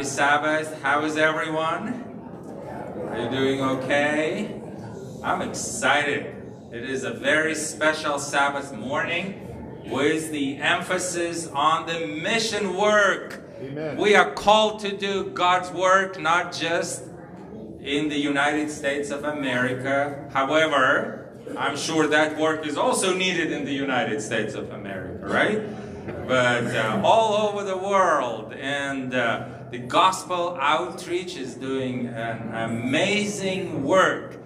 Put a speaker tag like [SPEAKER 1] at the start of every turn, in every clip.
[SPEAKER 1] Happy Sabbath. How is everyone? Are you doing okay? I'm excited. It is a very special Sabbath morning with the emphasis on the mission work.
[SPEAKER 2] Amen.
[SPEAKER 1] We are called to do God's work, not just in the United States of America. However, I'm sure that work is also needed in the United States of America, right? But uh, all over the world, and uh, the gospel outreach is doing an amazing work.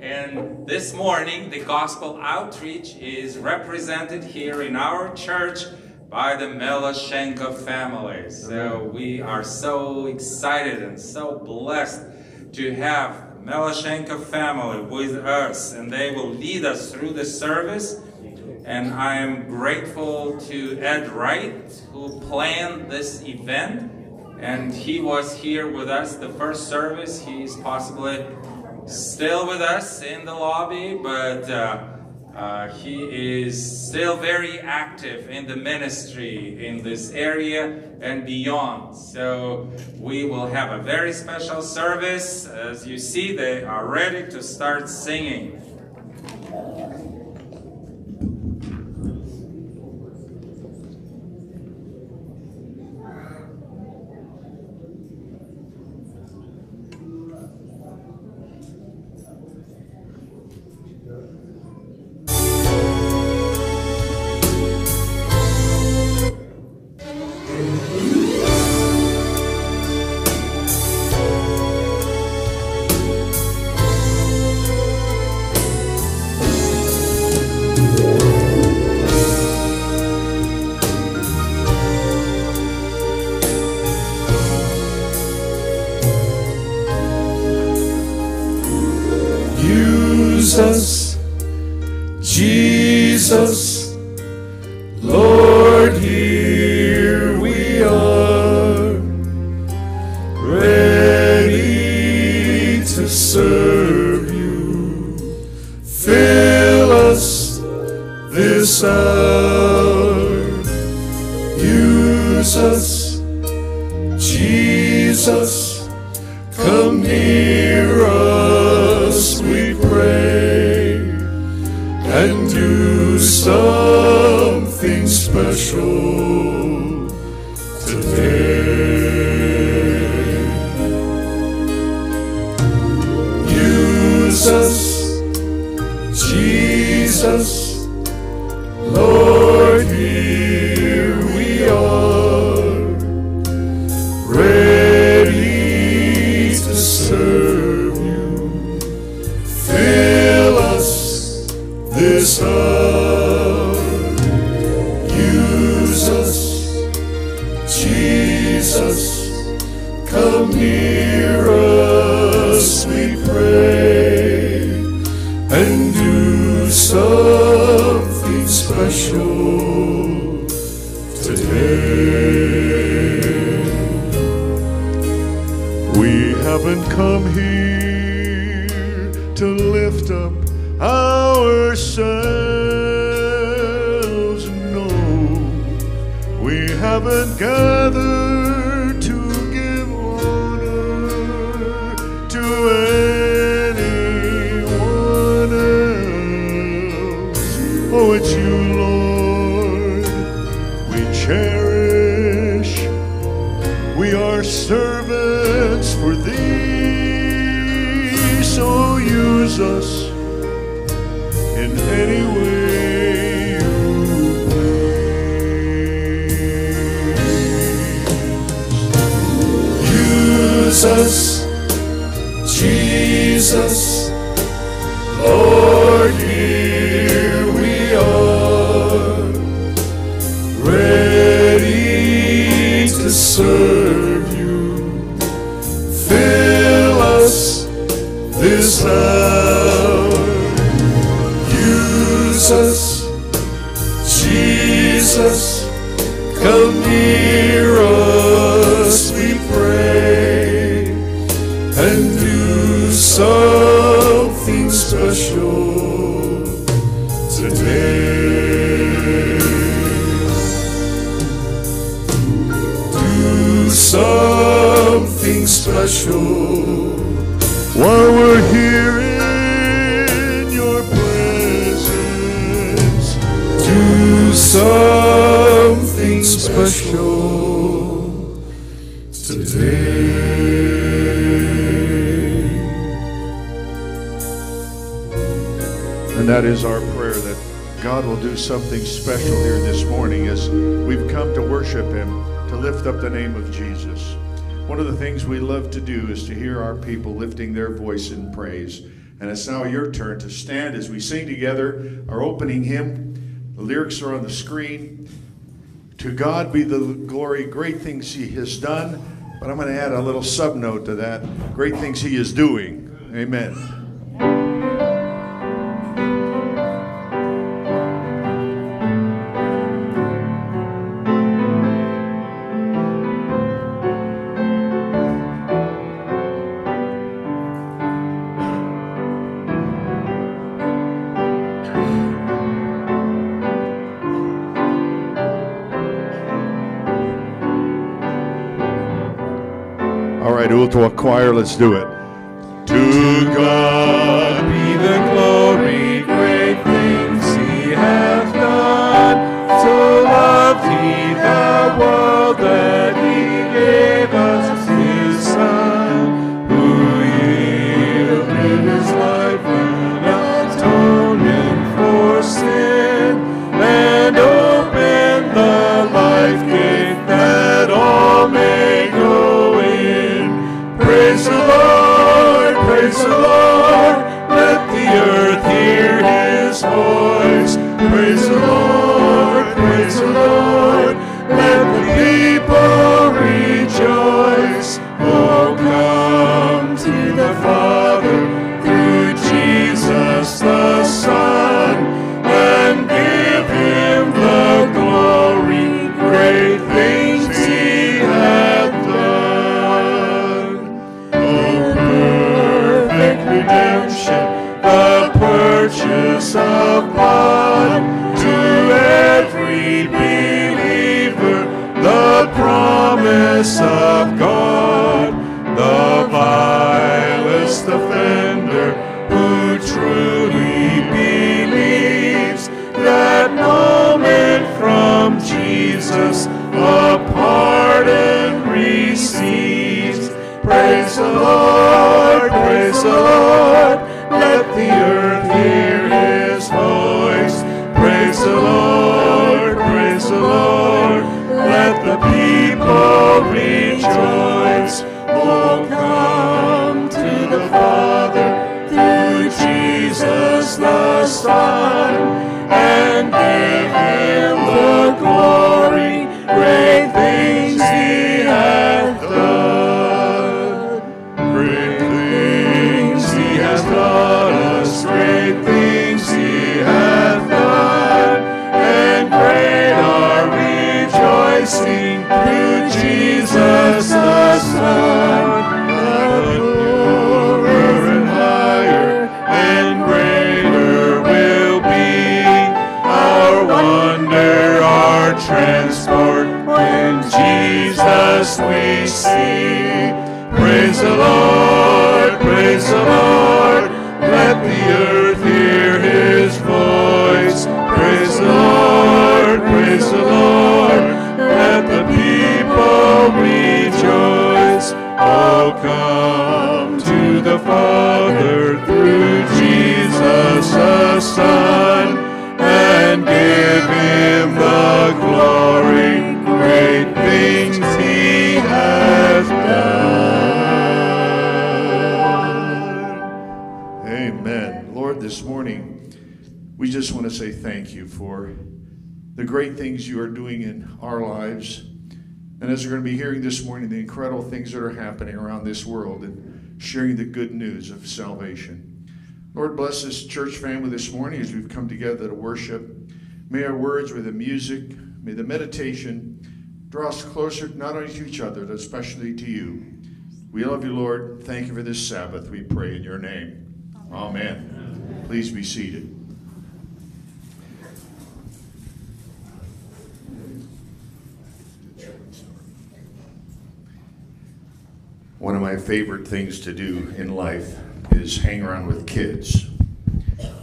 [SPEAKER 1] And this morning, the gospel outreach is represented here in our church by the Meloshenko family. So we are so excited and so blessed to have Meloshenko family with us, and they will lead us through the service. And I am grateful to Ed Wright, who planned this event. And he was here with us the first service. He's possibly still with us in the lobby, but uh, uh, he is still very active in the ministry in this area and beyond. So we will have a very special service. As you see, they are ready to start singing.
[SPEAKER 3] Use us, Jesus, something special here this morning as we've come to worship Him, to lift up the name of Jesus. One of the things we love to do is to hear our people lifting their voice in praise. And it's now your turn to stand as we sing together our opening hymn. The lyrics are on the screen. To God be the glory, great things He has done. But I'm going to add a little sub note to that great things He is doing. Amen. Ooltewah Choir, let's do it. Purchase of blood to every believer, the promise of God, the vilest offender who truly believes that moment from Jesus a pardon receives. Praise the Lord, praise the Lord, people rejoice. Oh, come to the Father through Jesus the Son, and Jesus we see. Praise the Lord, praise the Lord, let the earth hear his voice. Praise the Lord, praise the Lord, let the people rejoice. Oh, come to the Father through Jesus the Son, say thank you for the great things you are doing in our lives. And as we're going to be hearing this morning, the incredible things that are happening around this world and sharing the good news of salvation. Lord, bless this church family this morning as we've come together to worship. May our words, may the music, may the meditation draw us closer not only to each other, but especially to you. We love you, Lord. Thank you for this Sabbath. We pray in your name. Amen. Please be seated.
[SPEAKER 4] One of my favorite things to do in life is hang around with kids.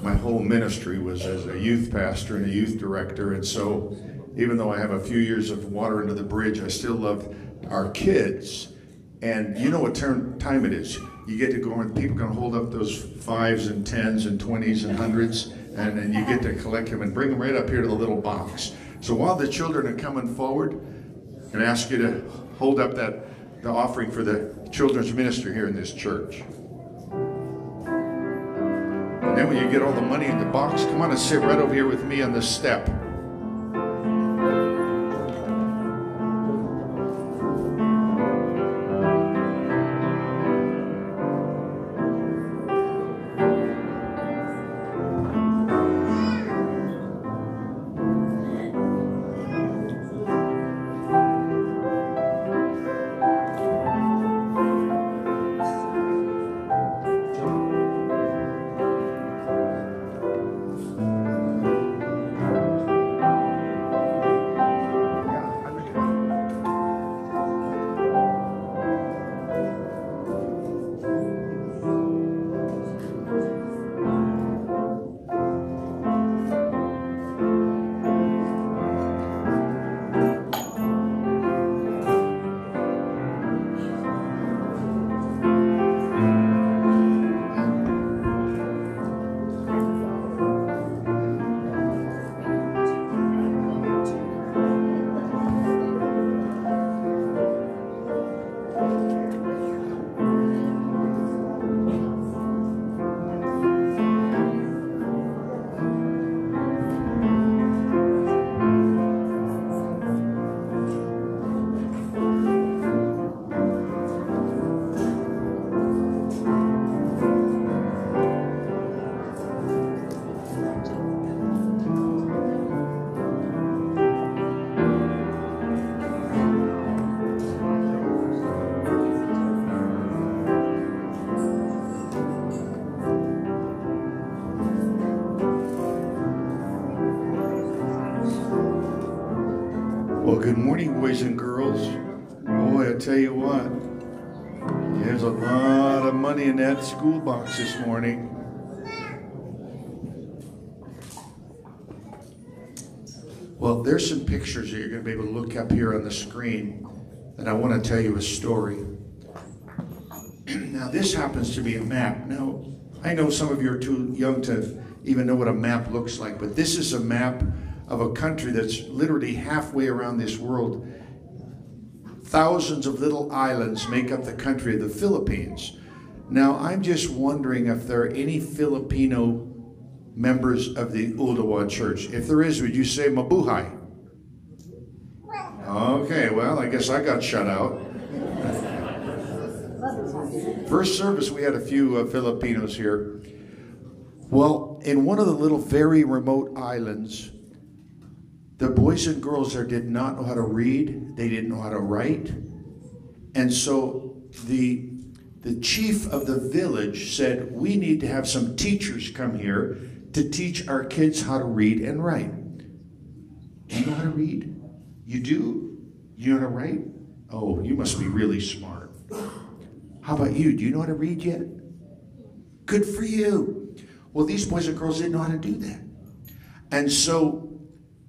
[SPEAKER 4] My whole ministry was as a youth pastor and a youth director, and so even though I have a few years of water under the bridge, I still love our kids. And you know what term, time it is. You get to go and people can hold up those fives and tens and twenties and hundreds, and then you get to collect them and bring them right up here to the little box. So while the children are coming forward, and ask you to hold up that the offering for the children's ministry here in this church. And then when you get all the money in the box, come on and sit right over here with me on this step. Box this morning. Well, there's some pictures that you're going to be able to look up here on the screen, and I want to tell you a story. now, this happens to be a map. Now, I know some of you are too young to even know what a map looks like, but this is a map of a country that's literally halfway around this world. Thousands of little islands make up the country of the Philippines. Now, I'm just wondering if there are any Filipino members of the Ooltewah Church. If there is, would you say Mabuhay? Okay, well, I guess I got shut out. First service, we had a few uh, Filipinos here. Well, in one of the little very remote islands, the boys and girls there did not know how to read, they didn't know how to write. And so the the chief of the village said, "We need to have some teachers come here to teach our kids how to read and write." Do you know how to read? You do? You know how to write? Oh, you must be really smart. How about you? Do you know how to read yet? Good for you. Well, these boys and girls didn't know how to do that. And so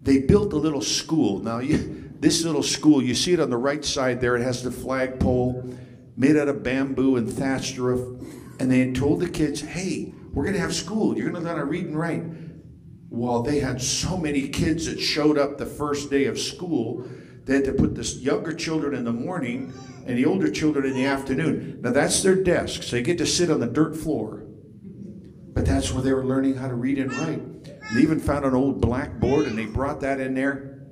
[SPEAKER 4] they built a little school. Now, you, this little school, you see it on the right side there, it has the flagpole made out of bamboo and thatched roof. And they had told the kids, hey, we're going to have school. You're going to learn how to read and write. Well, they had so many kids that showed up the first day of school, they had to put the younger children in the morning and the older children in the afternoon. Now, that's their desks. They get to sit on the dirt floor. But that's where they were learning how to read and write. They even found an old blackboard and they brought that in there.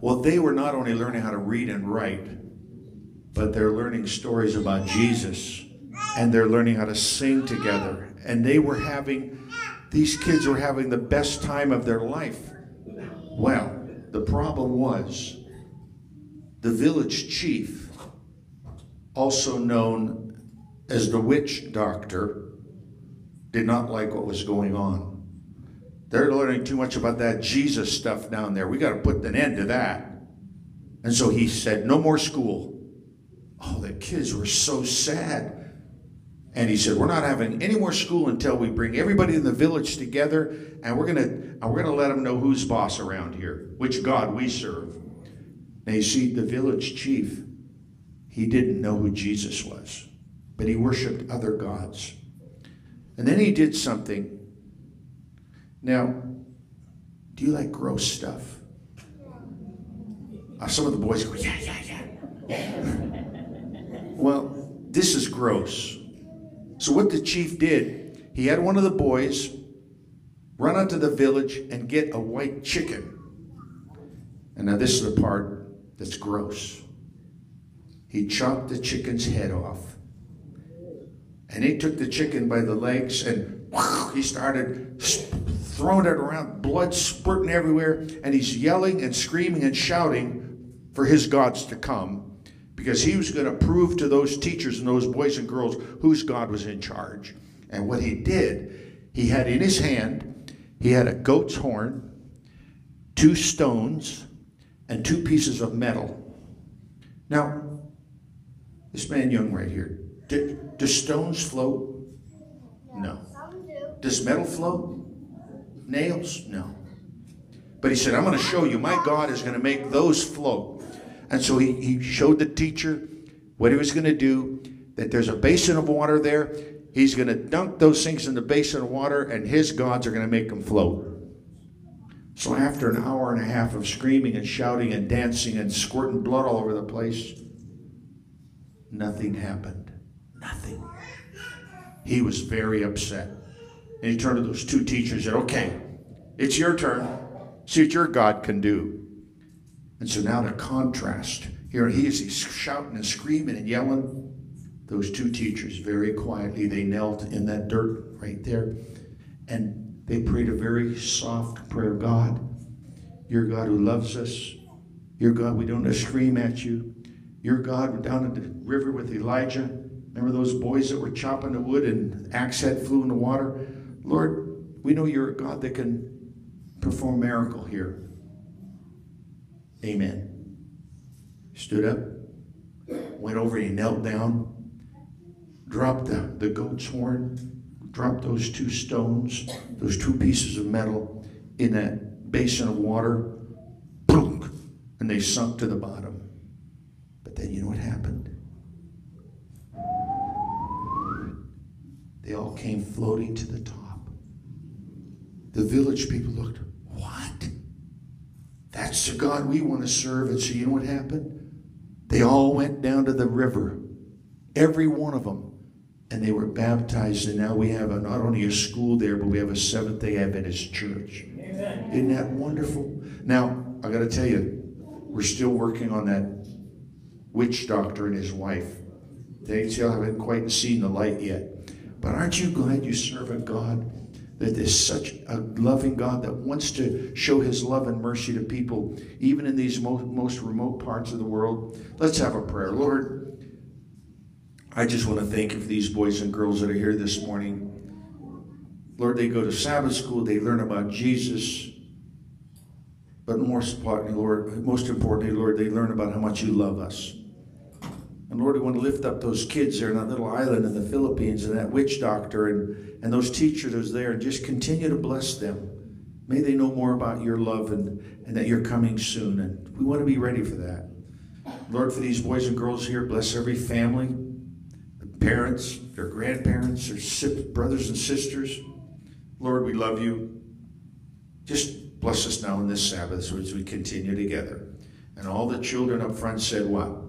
[SPEAKER 4] Well, they were not only learning how to read and write, but they're learning stories about Jesus and they're learning how to sing together. And they were having, these kids were having the best time of their life. Well, the problem was the village chief, also known as the witch doctor, did not like what was going on. They're learning too much about that Jesus stuff down there. We got to put an end to that. And so he said, No more school. Oh, the kids were so sad. And he said, We're not having any more school until we bring everybody in the village together and we're gonna and we're gonna let them know who's boss around here, which God we serve. Now you see, the village chief, he didn't know who Jesus was, but he worshiped other gods. And then he did something. Now, do you like gross stuff? Uh, some of the boys go, yeah, yeah, yeah. well, this is gross. So what the chief did, he had one of the boys run out to the village and get a white chicken. And now this is the part that's gross. He chopped the chicken's head off. And he took the chicken by the legs and he started throwing it around, blood spurting everywhere. And he's yelling and screaming and shouting for his gods to come because he was going to prove to those teachers and those boys and girls whose God was in charge. And what he did, he had in his hand, he had a goat's horn, two stones, and two pieces of metal. Now, this man young right here, do, do stones float? No. Does metal float? Nails? No. But he said, I'm going to show you, my God is going to make those float. And so he, he showed the teacher what he was going to do, that there's a basin of water there. He's going to dunk those things in the basin of water, and his gods are going to make them float. So after an hour and a half of screaming and shouting and dancing and squirting blood all over the place, nothing happened. Nothing. He was very upset. And he turned to those two teachers and said, Okay, it's your turn. See what your God can do. And so now the contrast. Here he is, he's shouting and screaming and yelling. Those two teachers, very quietly, they knelt in that dirt right there. And they prayed a very soft prayer God, you're God who loves us. You're God, we don't scream at you. You're God, down at the river with Elijah. Remember those boys that were chopping the wood and axe head flew in the water? Lord, we know you're a God that can perform miracle here. Amen. Stood up, went over, he knelt down, dropped the, the goat's horn, dropped those two stones, those two pieces of metal in that basin of water, boom, and they sunk to the bottom. But then you know what happened? They all came floating to the top. The village people looked, what? That's the God we want to serve. And so you know what happened? They all went down to the river, every one of them, and they were baptized. And now we have a, not only a school there, but we have a Seventh day Adventist church. Amen. Isn't that wonderful? Now, I got to tell you, we're still working on that witch doctor and his wife. They still haven't quite seen the light yet. But aren't you glad you serve a God that there's such a loving God that wants to show his love and mercy to people, even in these most, most remote parts of the world. Let's have a prayer. Lord, I just want to thank you for these boys and girls that are here this morning. Lord, they go to Sabbath school, they learn about Jesus. But most importantly, Lord, most importantly, Lord, they learn about how much you love us. And Lord, we want to lift up those kids there in that little island in the Philippines and that witch doctor and, and those teachers there and just continue to bless them. May they know more about your love and, and that you're coming soon. And we want to be ready for that. Lord, for these boys and girls here, bless every family, the parents, their grandparents, their brothers and sisters. Lord, we love you. Just bless us now in this Sabbath so as we continue together. And all the children up front said what?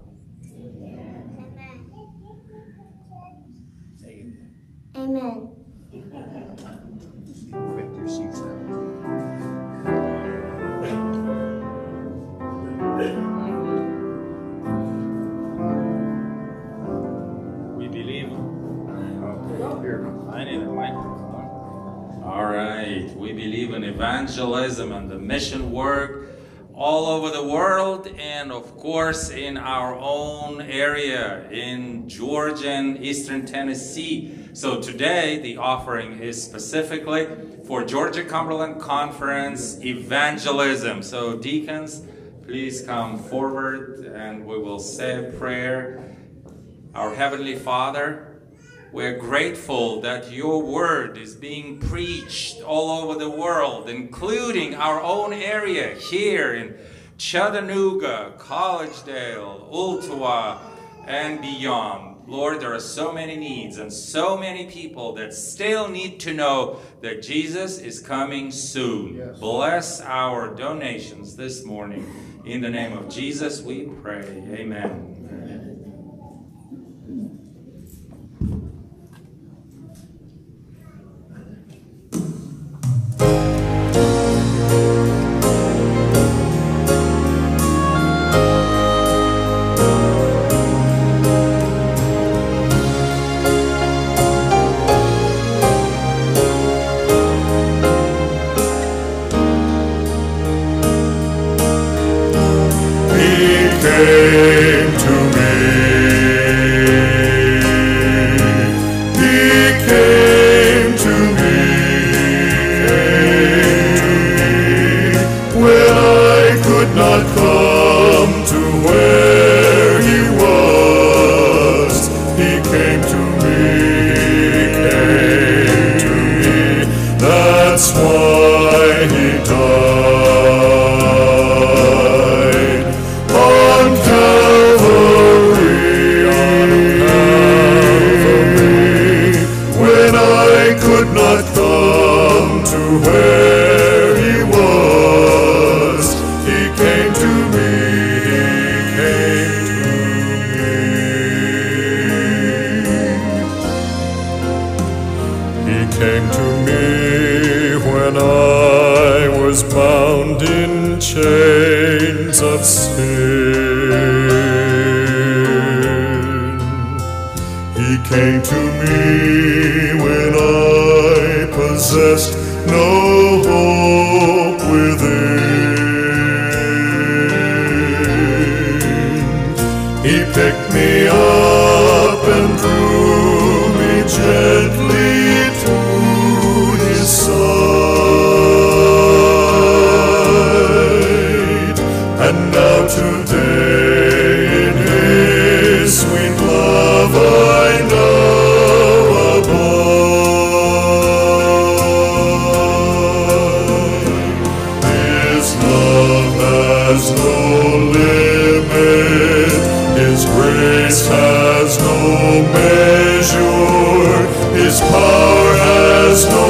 [SPEAKER 2] Amen.
[SPEAKER 4] your seats
[SPEAKER 1] We believe. I need a microphone. All right. We believe in evangelism and the mission work all over the world and of course in our own area in Georgia and Eastern Tennessee. So today the offering is specifically for Georgia Cumberland Conference evangelism. So deacons, please come forward and we will say a prayer
[SPEAKER 3] Our Heavenly Father, we're grateful that your word is being preached all over the world, including our own area here in Chattanooga, Collegedale, Ooltewah, and beyond. Lord, there are so many needs and so many people that still need to know that Jesus is coming soon.
[SPEAKER 1] Yes.
[SPEAKER 3] Bless our donations this morning. In the name of Jesus, we pray. Amen.
[SPEAKER 5] His
[SPEAKER 3] power has no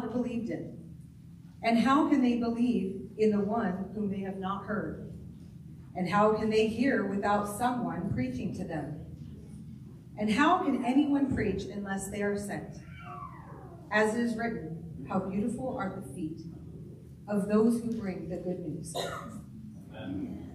[SPEAKER 3] not believed in? And how can they believe in the one whom they have not heard? And how can they hear without someone preaching to them? And how can anyone preach unless they are sent? As it is written, how beautiful are the feet of those who bring the good news. Amen.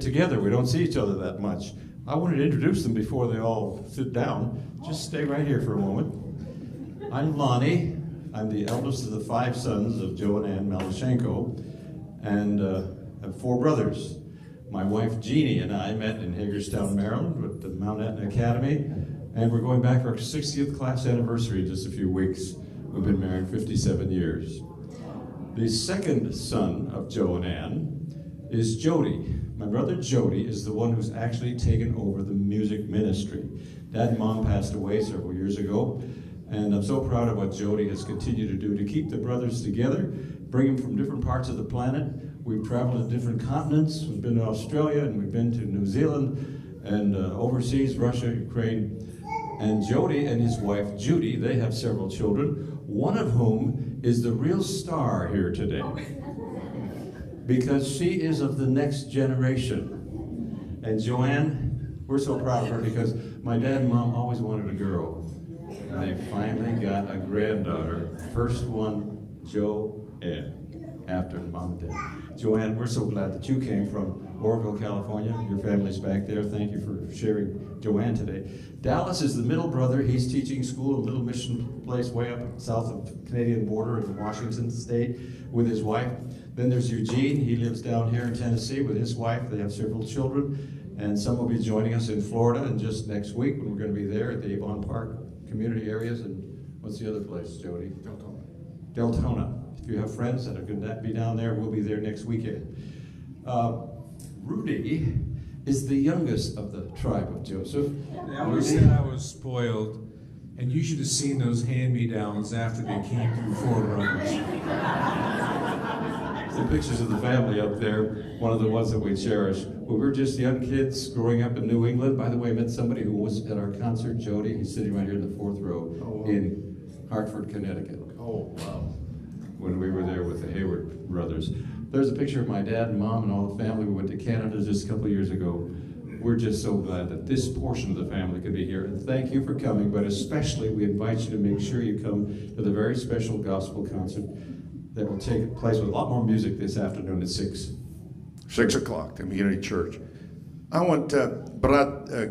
[SPEAKER 6] Get together. We don't see each other that much. I wanted to introduce them before they all sit down. Just stay right here for a moment. I'm Lonnie. I'm the eldest of the five sons of Joe and Ann Melashenko, and uh, have four brothers. My wife Jeannie and I met in Hagerstown, Maryland, with the Mount Aetna Academy, and we're going back for our 60th class anniversary in just a few weeks. We've been married 57 years. The second son of Joe and Ann is Jody. My brother Jody is the one who's actually taken over the music ministry. Dad and mom passed away several years ago, and I'm so proud of what Jody has continued to do to keep the brothers together, bring them from different parts of the planet. We've traveled to different continents. We've been to Australia and we've been to New Zealand and uh, overseas, Russia, Ukraine. And Jody and his wife Judy, they have several children, one of whom is the real star here today. Because she is of the next generation. And Joanne, we're so proud of her because my dad and mom always wanted a girl. And they finally got a granddaughter. First one, Joanne, after mom and dad. Joanne, we're so glad that you came from Oroville, California. Your family's back there. Thank you for sharing Joanne today. Dallas is the middle brother. He's teaching school in Little Mission Place way up south of the Canadian border in Washington State with his wife. Then there's Eugene. He lives down here in Tennessee with his wife. They have several children. And some will be joining us in Florida and just next week when we're going to be there at the Avon Park community areas. And what's the other place, Jody? Deltona. Deltona. If you have friends that are going to be down there, we'll be there next weekend. Uh, Rudy is the youngest of the tribe of Joseph.
[SPEAKER 7] They always said I was spoiled, and you should have seen those hand-me-downs after they came through Four Brothers.
[SPEAKER 6] The pictures of the family up there, one of the ones that we cherish. When we were just young kids growing up in New England, by the way, I met somebody who was at our concert, Jody, he's sitting right here in the fourth row, oh, wow. in Hartford, Connecticut.
[SPEAKER 4] Oh, wow.
[SPEAKER 6] When we were there with the Hayward brothers. There's a picture of my dad and mom and all the family. We went to Canada just a couple years ago. We're just so glad that this portion of the family could be here. And thank you for coming, but especially we invite you to make sure you come to the very special gospel concert that will take place with a lot more music this afternoon at 6.
[SPEAKER 4] 6 o'clock, the Community Church. I want uh, Brat uh,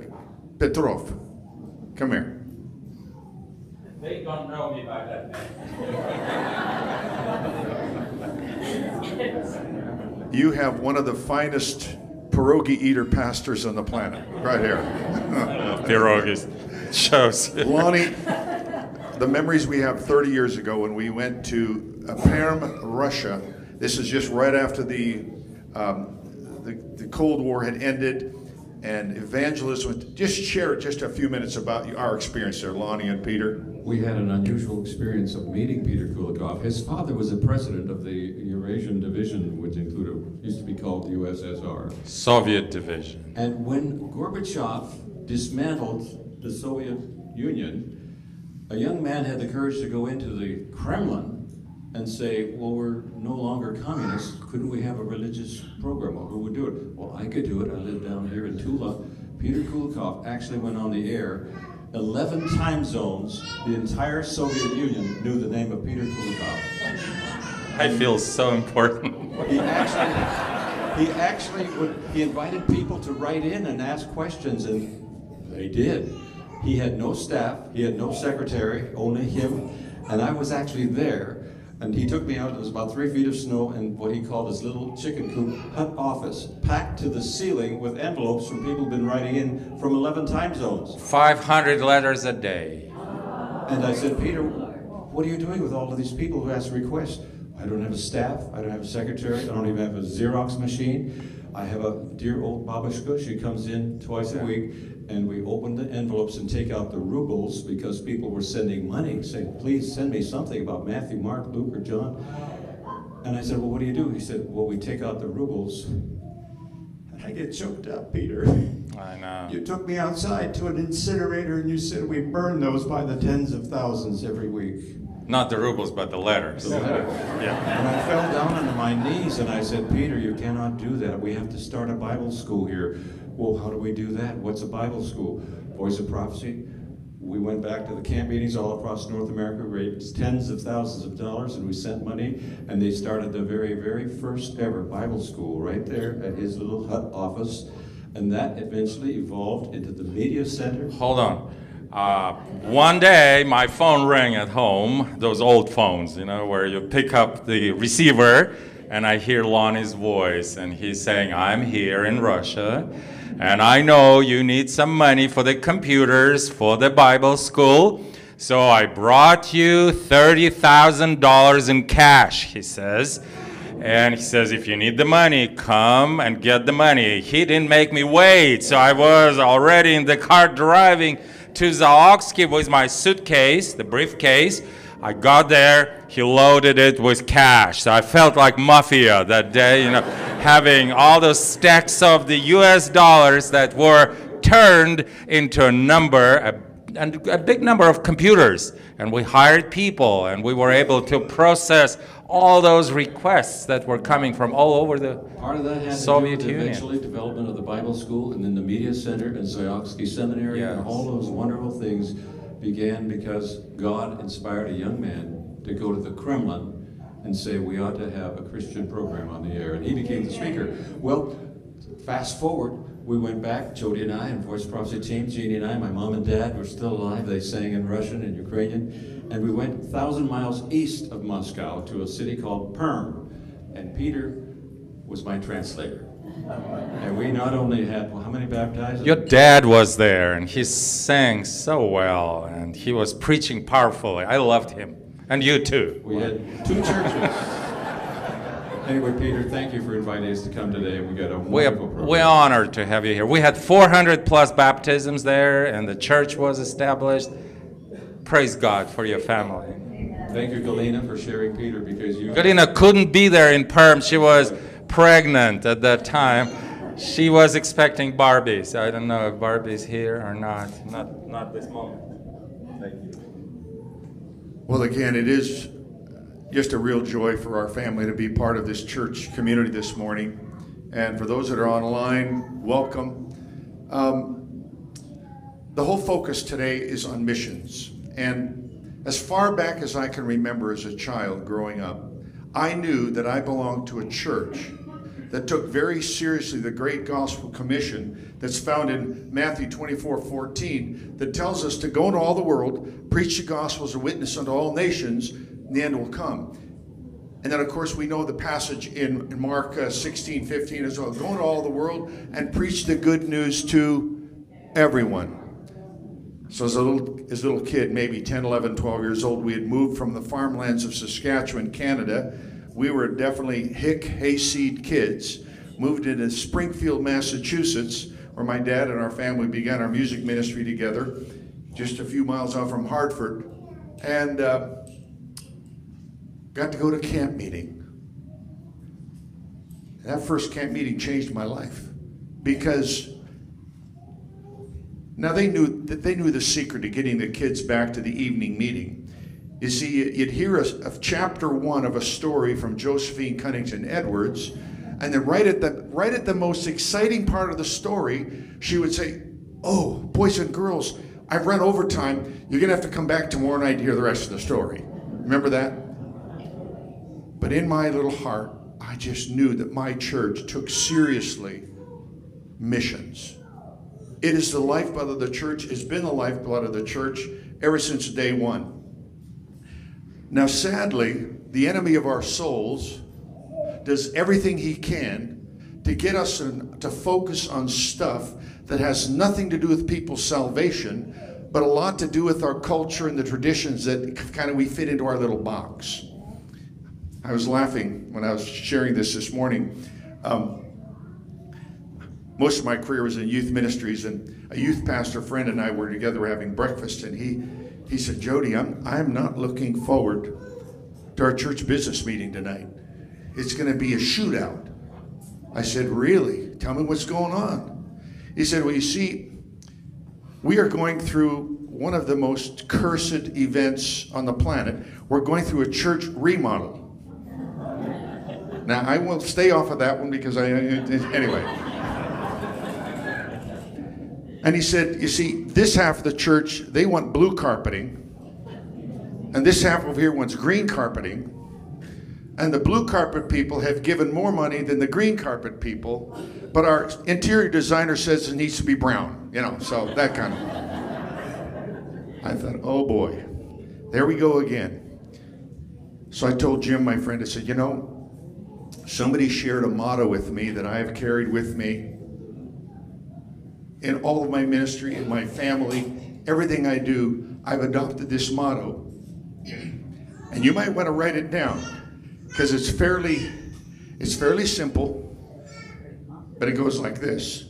[SPEAKER 4] Petrov. Come here.
[SPEAKER 1] They don't know me by that
[SPEAKER 4] name. you have one of the finest pierogi eater pastors on the planet, right here.
[SPEAKER 1] Pierogies. Shows.
[SPEAKER 4] Lonnie, the memories we have 30 years ago when we went to uh, Perm, Russia. This is just right after the, um, the, the Cold War had ended and evangelism. Just share just a few minutes about our experience there, Lonnie and Peter.
[SPEAKER 6] We had an unusual experience of meeting Peter Kulikov. His father was the president of the Eurasian Division, which included used to be called the USSR.
[SPEAKER 1] Soviet Division.
[SPEAKER 6] And when Gorbachev dismantled the Soviet Union, a young man had the courage to go into the Kremlin and say, well, we're no longer communists. Couldn't we have a religious program? Well, who would do it? Well, I could do it. I live down here in Tula. Peter Kulikov actually went on the air. 11 time zones, the entire Soviet Union knew the name of Peter Kulikov.
[SPEAKER 1] I feel so important.
[SPEAKER 6] he actually, he actually would, he invited people to write in and ask questions, and they did. He had no staff, he had no secretary, only him, and I was actually there and he took me out, it was about three feet of snow in what he called his little chicken coop hut office, packed to the ceiling with envelopes from people who've been writing in from 11 time zones.
[SPEAKER 1] 500 letters a day.
[SPEAKER 6] And I said, Peter, what are you doing with all of these people who ask requests? I don't have a staff, I don't have a secretary, I don't even have a Xerox machine. I have a dear old babushka, she comes in twice a week, and we open the envelopes and take out the rubles because people were sending money, saying, please send me something about Matthew, Mark, Luke, or John. And I said, well, what do you do? He said, well, we take out the rubles. And I get choked up, Peter.
[SPEAKER 1] I know.
[SPEAKER 6] You took me outside to an incinerator and you said we burn those by the tens of thousands every week.
[SPEAKER 1] Not the rubles, but the letters.
[SPEAKER 6] The letters. Yeah. And I fell down on my knees and I said, Peter, you cannot do that. We have to start a Bible school here. Well, how do we do that? What's a Bible school? Voice of Prophecy. We went back to the camp meetings all across North America, raised tens of thousands of dollars, and we sent money, and they started the very, very first ever Bible school right there at his little hut office. And that eventually evolved into the media center.
[SPEAKER 1] Hold on. Uh, one day, my phone rang at home, those old phones, you know, where you pick up the receiver and I hear Lonnie's voice, and he's saying, I'm here in Russia, and I know you need some money for the computers for the Bible school. So I brought you $30,000 in cash, he says. And he says, if you need the money, come and get the money. He didn't make me wait, so I was already in the car driving to Zaoksky with my suitcase, the briefcase. I got there, he loaded it with cash. So I felt like mafia that day, you know, having all those stacks of the US dollars that were turned into a number, a, a big number of computers. And we hired people, and we were able to process all those requests that were coming from all over the
[SPEAKER 8] Part of that had
[SPEAKER 1] Soviet
[SPEAKER 8] to do with
[SPEAKER 1] Union.
[SPEAKER 8] eventually development of the Bible school and then the media center and Zaoksky Seminary and all those wonderful things began because God inspired a young man to go to the Kremlin and say we ought to have a Christian program on the air, and he became the speaker. Well, fast forward, we went back, Jody and I, and Voice Prophecy team, Jeannie and I, my mom and dad were still alive. They sang in Russian and Ukrainian, and we went thousand miles east of Moscow to a city called Perm, and Peter was my translator. And we not only had, well, how many baptized?
[SPEAKER 1] Your dad was there and he sang so well and he was preaching powerfully. I loved him. And you too.
[SPEAKER 8] We had two churches. Anyway, Peter, thank you for inviting us to come today. We got a wonderful program.
[SPEAKER 1] we're honored to have you here. We had 400 plus baptisms there and the church was established. Praise God for your family.
[SPEAKER 8] Thank you, Galina, for sharing Peter because you.
[SPEAKER 1] Galina couldn't be there in Perm. She was pregnant at that time. She was expecting Barbies. I don't know if Barbie's here or not. Not, not this moment. Thank you.
[SPEAKER 4] Well, again, it is just a real joy for our family to be part of this church community this morning. And for those that are online, welcome. Um, the whole focus today is on missions. And as far back as I can remember as a child growing up, I knew that I belonged to a church that took very seriously the great gospel commission that's found in Matthew 24 14 that tells us to go into all the world, preach the gospel as a witness unto all nations, and the end will come. And then, of course, we know the passage in, Mark uh, 16 15 as well go into all the world and preach the good news to everyone. So as a little, as a little kid, maybe 10, 11, 12 years old, we had moved from the farmlands of Saskatchewan, Canada. We were definitely hick hayseed kids. Moved into Springfield, Massachusetts, where my dad and our family began our music ministry together, just a few miles off from Hartford. And uh, got to go to camp meeting. That first camp meeting changed my life because now they knew that they knew the secret to getting the kids back to the evening meeting. You see, you'd hear a, a chapter one of a story from Josephine Cunnington Edwards, and then right at the right at the most exciting part of the story, she would say, "Oh, boys and girls, I've run overtime. You're gonna have to come back tomorrow night to hear the rest of the story." Remember that? But in my little heart, I just knew that my church took seriously missions. It is the lifeblood of the church, it's been the lifeblood of the church ever since day one. Now, sadly, the enemy of our souls does everything he can to get us in, to focus on stuff that has nothing to do with people's salvation, but a lot to do with our culture and the traditions that kind of we fit into our little box. I was laughing when I was sharing this this morning. Um, most of my career was in youth ministries, and a youth pastor friend and I were together having breakfast, and he, he said, Jody, I'm, I'm not looking forward to our church business meeting tonight. It's going to be a shootout. I said, Really? Tell me what's going on. He said, Well, you see, we are going through one of the most cursed events on the planet. We're going through a church remodel. Now, I will stay off of that one because I, anyway. And he said, You see, this half of the church, they want blue carpeting. And this half over here wants green carpeting. And the blue carpet people have given more money than the green carpet people. But our interior designer says it needs to be brown, you know, so that kind of. I thought, oh boy, there we go again. So I told Jim, my friend, I said, you know, somebody shared a motto with me that I have carried with me in all of my ministry, in my family, everything I do, I've adopted this motto. And you might want to write it down because it's fairly it's fairly simple, but it goes like this.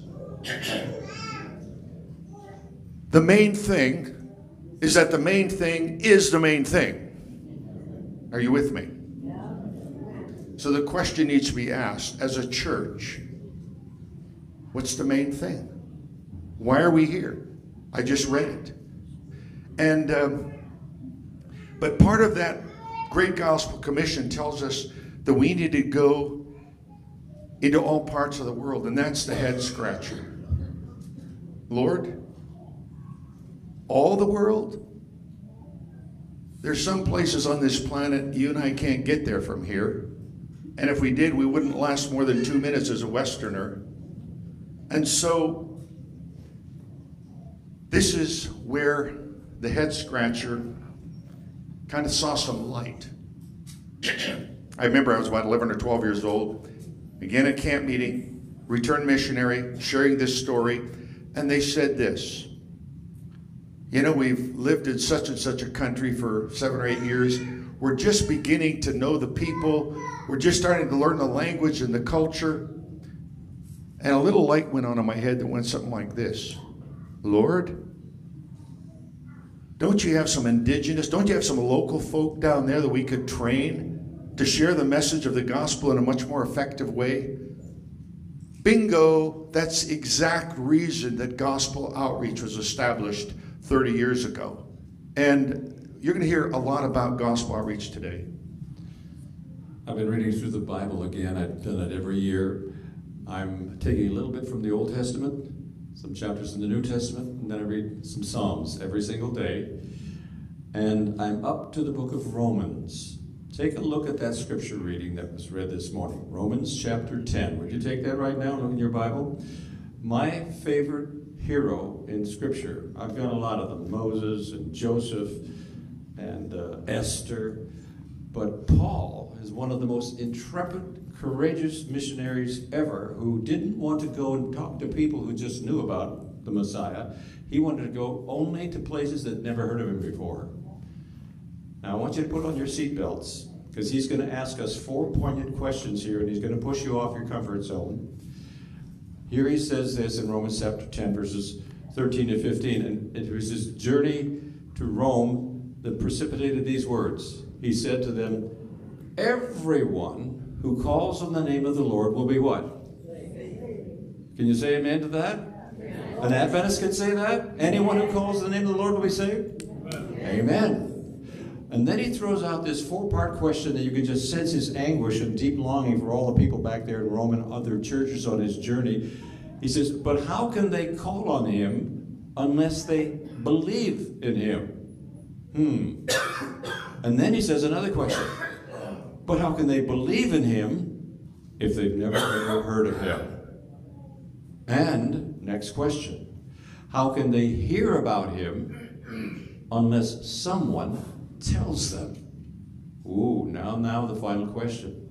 [SPEAKER 4] The main thing is that the main thing is the main thing. Are you with me? So the question needs to be asked as a church, what's the main thing? Why are we here? I just read it. And, um, but part of that Great Gospel Commission tells us that we need to go into all parts of the world, and that's the head scratcher. Lord, all the world? There's some places on this planet you and I can't get there from here. And if we did, we wouldn't last more than two minutes as a Westerner. And so, this is where the head scratcher kind of saw some light. I remember I was about 11 or 12 years old, again at camp meeting, returned missionary, sharing this story, and they said this. You know, we've lived in such and such a country for seven or eight years. We're just beginning to know the people. We're just starting to learn the language and the culture. And a little light went on in my head that went something like this Lord, don't you have some indigenous, don't you have some local folk down there that we could train to share the message of the gospel in a much more effective way? Bingo, that's exact reason that gospel outreach was established 30 years ago. And you're going to hear a lot about gospel outreach today.
[SPEAKER 6] I've been reading through the Bible again. I've done it every year. I'm taking a little bit from the Old Testament, some chapters in the New Testament, and then I read some Psalms every single day. And I'm up to the book of Romans. Take a look at that scripture reading that was read this morning. Romans chapter 10. Would you take that right now? and Look in your Bible. My favorite hero in Scripture. I've got a lot of them Moses and Joseph and uh, Esther. But Paul is one of the most intrepid, courageous missionaries ever who didn't want to go and talk to people who just knew about the Messiah. He wanted to go only to places that never heard of him before. Now, I want you to put on your seatbelts because he's going to ask us four poignant questions here and he's going to push you off your comfort zone. Here he says this in Romans chapter 10, verses 13 to 15. And it was his journey to Rome that precipitated these words. He said to them, Everyone who calls on the name of the Lord will be what? Can you say amen to that? An Adventist can say that? Anyone who calls the name of the Lord will be saved? Amen. amen. And then he throws out this four-part question that you can just sense his anguish and deep longing for all the people back there in Rome and other churches on his journey. He says, but how can they call on him unless they believe in him? Hmm. And then he says another question. But how can they believe in him if they've never ever heard of him? And, next question, how can they hear about him unless someone tells them. Ooh, now, now the final question.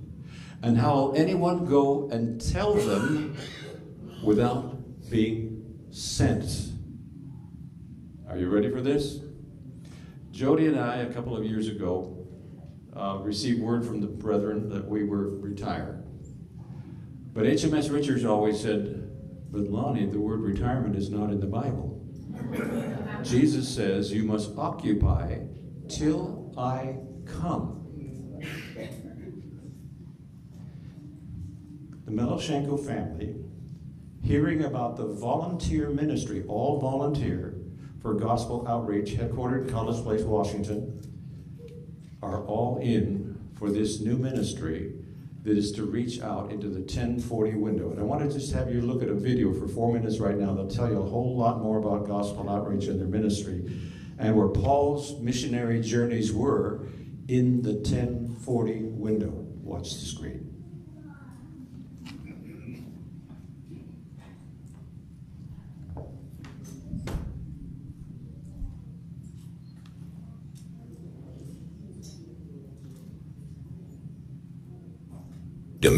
[SPEAKER 6] And how will anyone go and tell them without being sent? Are you ready for this? Jody and I, a couple of years ago, uh, received word from the brethren that we were retired. But HMS Richards always said, but Lonnie, the word retirement is not in the Bible. Jesus says you must occupy till I come. The Melashenko family, hearing about the volunteer ministry, all volunteer, for gospel outreach, headquartered in College Place, Washington, are all in for this new ministry that is to reach out into the 1040 window. And I want to just have you look at a video for four minutes right now that'll tell you a whole lot more about gospel outreach and their ministry and where Paul's missionary journeys were in the 1040 window. Watch the screen.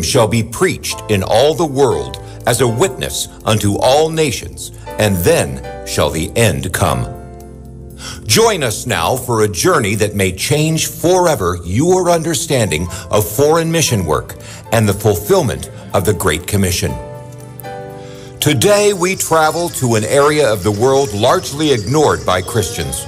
[SPEAKER 9] Shall be preached in all the world as a witness unto all nations, and then shall the end come. Join us now for a journey that may change forever your understanding of foreign mission work and the fulfillment of the Great Commission. Today we travel to an area of the world largely ignored by Christians.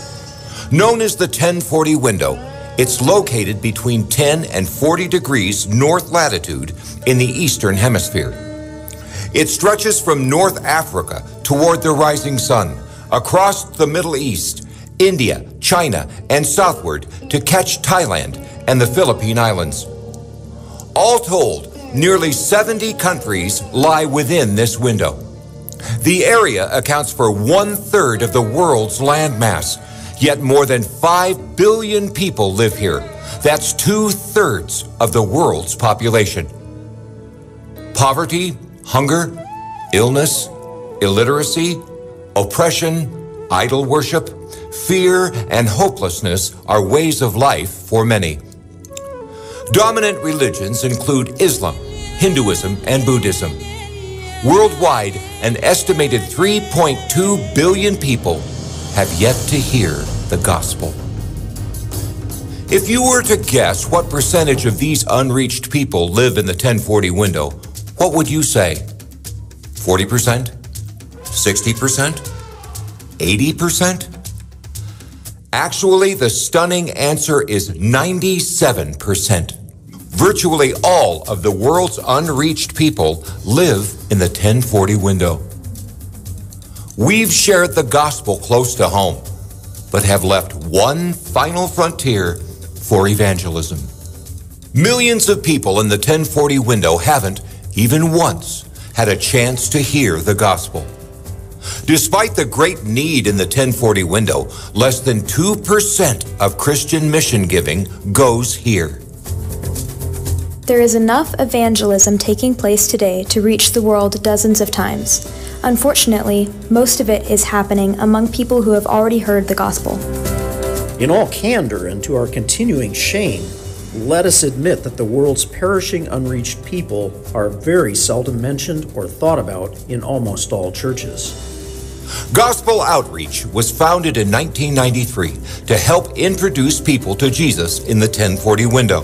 [SPEAKER 9] Known as the 1040 window, it's located between 10 and 40 degrees north latitude in the Eastern Hemisphere. It stretches from North Africa toward the rising sun, across the Middle East, India, China, and southward to catch Thailand and the Philippine Islands. All told, nearly 70 countries lie within this window. The area accounts for one third of the world's landmass, yet more than 5 billion people live here. That's two thirds of the world's population. Poverty, hunger, illness, illiteracy, oppression, idol worship, fear, and hopelessness are ways of life for many. Dominant religions include Islam, Hinduism, and Buddhism. Worldwide, an estimated 3.2 billion people have yet to hear the gospel. If you were to guess what percentage of these unreached people live in the 1040 window, what would you say? 40%? 60%? 80%? Actually, the stunning answer is 97%. Virtually all of the world's unreached people live in the 1040 window. We've shared the gospel close to home, but have left one final frontier for evangelism. Millions of people in the 1040 window haven't, even once, had a chance to hear the gospel. Despite the great need in the 1040 window, less than 2% of Christian mission giving goes here.
[SPEAKER 10] There is enough evangelism taking place today to reach the world dozens of times. Unfortunately, most of it is happening among people who have already heard the gospel.
[SPEAKER 11] In all candor and to our continuing shame, let us admit that the world's perishing unreached people are very seldom mentioned or thought about in almost all churches.
[SPEAKER 9] Gospel Outreach was founded in 1993 to help introduce people to Jesus in the 1040 window.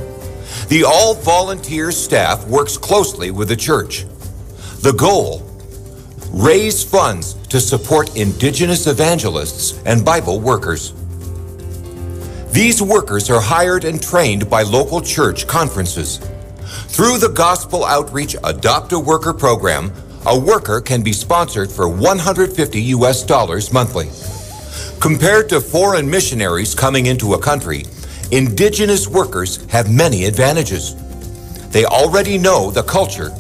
[SPEAKER 9] The all volunteer staff works closely with the church. The goal raise funds to support indigenous evangelists and Bible workers. These workers are hired and trained by local church conferences. Through the Gospel Outreach Adopt a Worker program, a worker can be sponsored for 150 US dollars monthly. Compared to foreign missionaries coming into a country, indigenous workers have many advantages. They already know the culture,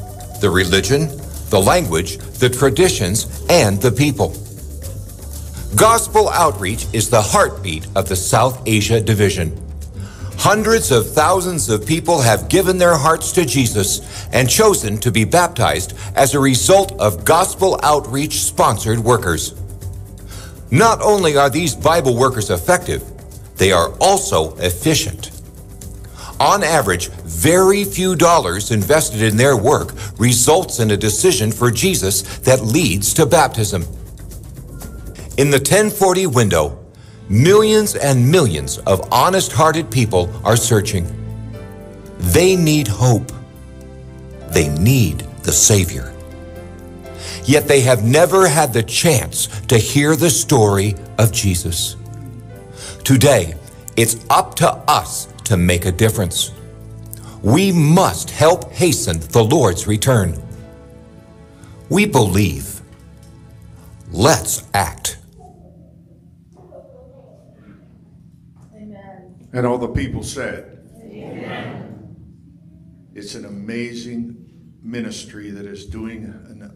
[SPEAKER 9] the religion, the language, the traditions, and the people. Gospel outreach is the heartbeat of the South Asia Division. Hundreds of thousands of people have given their hearts to Jesus and chosen to be baptized as a result of gospel outreach sponsored workers. Not only are these Bible workers effective, they are also efficient. On average, very few dollars invested in their work results in a decision for Jesus that leads to baptism. In the 1040 window, millions and millions of honest hearted people are searching. They need hope. They need the Savior. Yet they have never had the chance to hear the story of Jesus. Today, it's up to us to make a difference. We must help hasten the Lord's return. We believe. Let's act.
[SPEAKER 4] Amen. And all the people said, Amen. It's an amazing ministry that is doing an,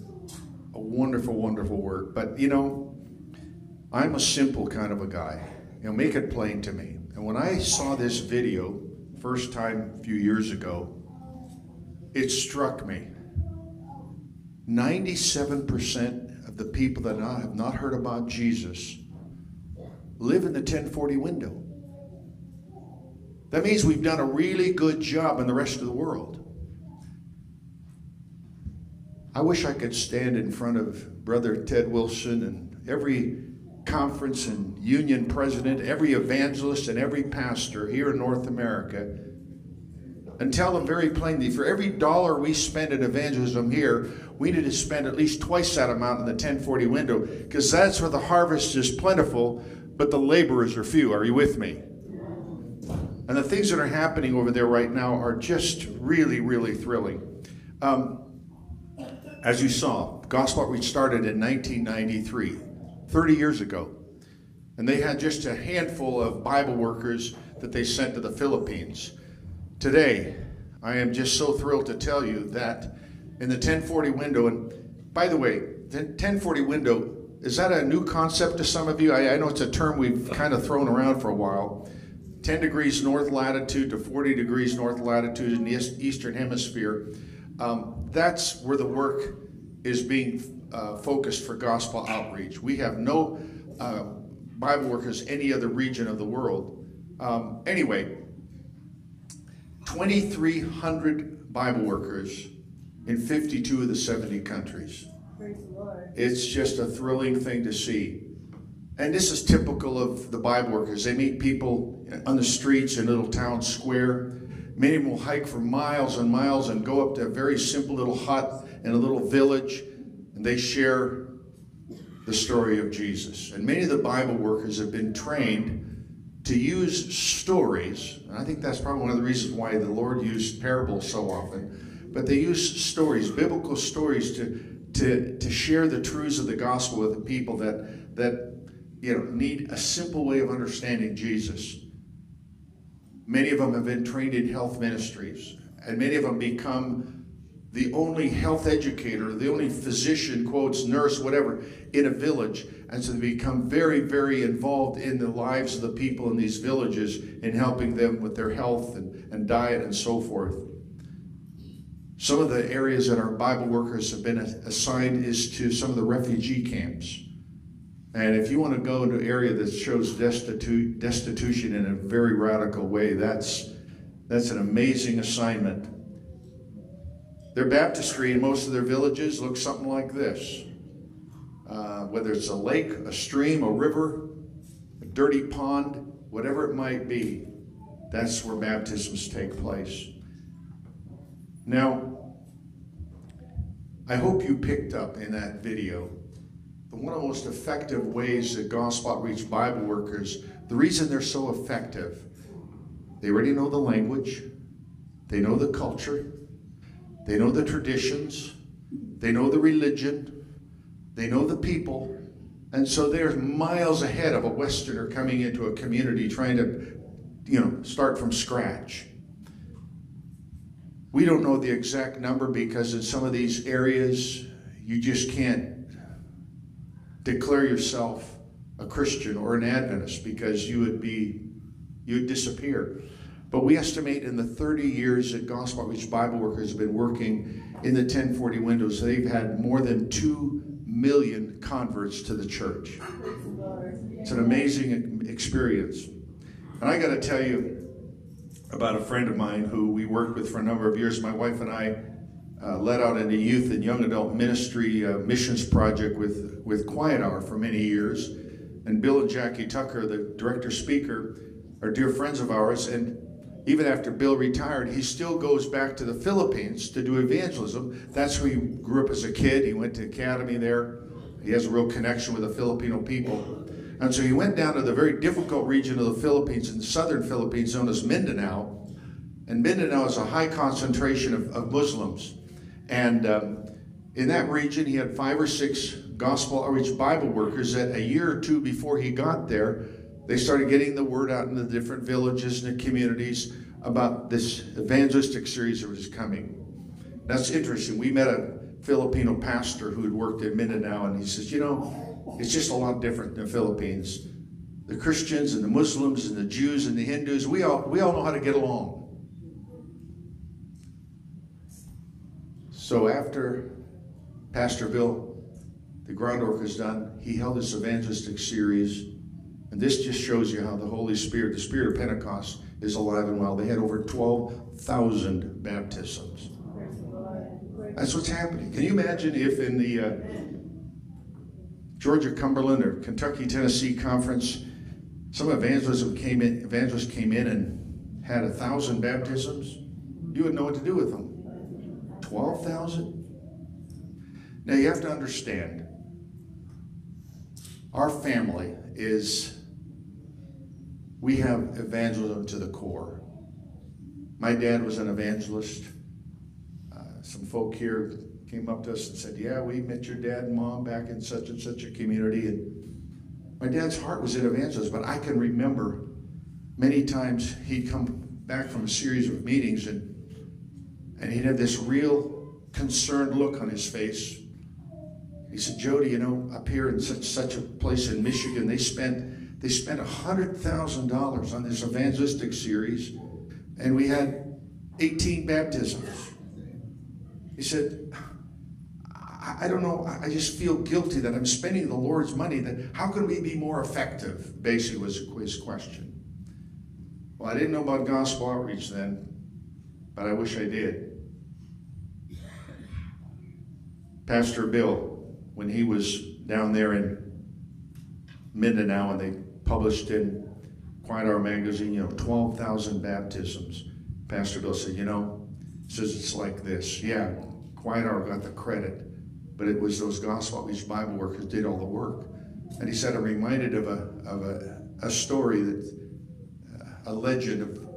[SPEAKER 4] a wonderful, wonderful work. But you know, I'm a simple kind of a guy. You know, make it plain to me. And when I saw this video first time a few years ago, it struck me. 97% of the people that I have not heard about Jesus live in the 1040 window. That means we've done a really good job in the rest of the world. I wish I could stand in front of Brother Ted Wilson and every conference and union president, every evangelist, and every pastor here in North America and tell them very plainly for every dollar we spend in evangelism here, we need to spend at least twice that amount in the 1040 window because that's where the harvest is plentiful, but the laborers are few. Are you with me? And the things that are happening over there right now are just really, really thrilling. Um, as you saw, Gospel Outreach started in 1993, 30 years ago. And they had just a handful of Bible workers that they sent to the Philippines. Today, I am just so thrilled to tell you that in the 1040 window, and by the way, the 1040 window, is that a new concept to some of you? I, I know it's a term we've kind of thrown around for a while. 10 degrees north latitude to 40 degrees north latitude in the eastern hemisphere. Um, that's where the work is being uh, focused for gospel outreach. We have no uh, Bible workers any other region of the world. Um, anyway, 2,300 Bible workers in 52 of the 70 countries. It's just a thrilling thing to see. And this is typical of the Bible workers. They meet people on the streets in little town square. Many of them will hike for miles and miles and go up to a very simple little hut in a little village, they share the story of Jesus. And many of the Bible workers have been trained to use stories, and I think that's probably one of the reasons why the Lord used parables so often. But they use stories, biblical stories, to to to share the truths of the gospel with the people that that you know need a simple way of understanding Jesus. Many of them have been trained in health ministries, and many of them become the only health educator, the only physician, quotes, nurse, whatever, in a village. And so they become very, very involved in the lives of the people in these villages in helping them with their health and, and diet and so forth. Some of the areas that our Bible workers have been assigned is to some of the refugee camps. And if you want to go into an area that shows destitu destitution in a very radical way, that's, that's an amazing assignment. Their baptistry in most of their villages looks something like this. Uh, whether it's a lake, a stream, a river, a dirty pond, whatever it might be, that's where baptisms take place. Now, I hope you picked up in that video that one of the most effective ways that Gospel Outreach Bible workers, the reason they're so effective, they already know the language, they know the culture, they know the traditions, they know the religion, they know the people, and so they're miles ahead of a Westerner coming into a community trying to, you know, start from scratch. We don't know the exact number because in some of these areas, you just can't declare yourself a Christian or an Adventist because you would be, you'd disappear. But we estimate in the 30 years that Gospel Outreach Bible Workers have been working in the 1040 windows, they've had more than 2 million converts to the church. It's an amazing experience. And I got to tell you about a friend of mine who we worked with for a number of years. My wife and I uh, led out in a youth and young adult ministry uh, missions project with, with Quiet Hour for many years. And Bill and Jackie Tucker, the director speaker, are dear friends of ours. And even after Bill retired, he still goes back to the Philippines to do evangelism. That's where he grew up as a kid. He went to academy there. He has a real connection with the Filipino people. And so he went down to the very difficult region of the Philippines, in the southern Philippines, known as Mindanao. And Mindanao is a high concentration of, of Muslims. And um, in that region, he had five or six gospel outreach Bible workers that a year or two before he got there, they started getting the word out in the different villages and the communities about this evangelistic series that was coming. That's interesting. We met a Filipino pastor who had worked in Mindanao, and he says, You know, it's just a lot different than the Philippines. The Christians and the Muslims and the Jews and the Hindus, we all, we all know how to get along. So after Pastor Bill, the groundwork is done, he held this evangelistic series and this just shows you how the Holy Spirit, the Spirit of Pentecost, is alive and well. They had over 12,000 baptisms. That's what's happening. Can you imagine if in the uh, Georgia Cumberland or Kentucky Tennessee conference, some evangelism came in, evangelists came in and had a thousand baptisms? You wouldn't know what to do with them. 12,000? Now you have to understand, our family is we have evangelism to the core. My dad was an evangelist. Uh, some folk here came up to us and said, Yeah, we met your dad and mom back in such and such a community. And my dad's heart was in evangelism, but I can remember many times he'd come back from a series of meetings and and he'd have this real concerned look on his face. He said, Jody, you know, up here in such such a place in Michigan, they spent they spent hundred thousand dollars on this evangelistic series, and we had 18 baptisms. He said, I, I don't know, I just feel guilty that I'm spending the Lord's money. That how can we be more effective? Basically was his question. Well, I didn't know about gospel outreach then, but I wish I did. Pastor Bill, when he was down there in Mindanao and they published in Quiet Hour magazine, you know, 12,000 baptisms. Pastor Bill said, you know, says it's like this. Yeah, Quiet Hour got the credit, but it was those gospel outreach Bible workers did all the work. And he said, I'm reminded of a, of a, a story that, uh, a legend of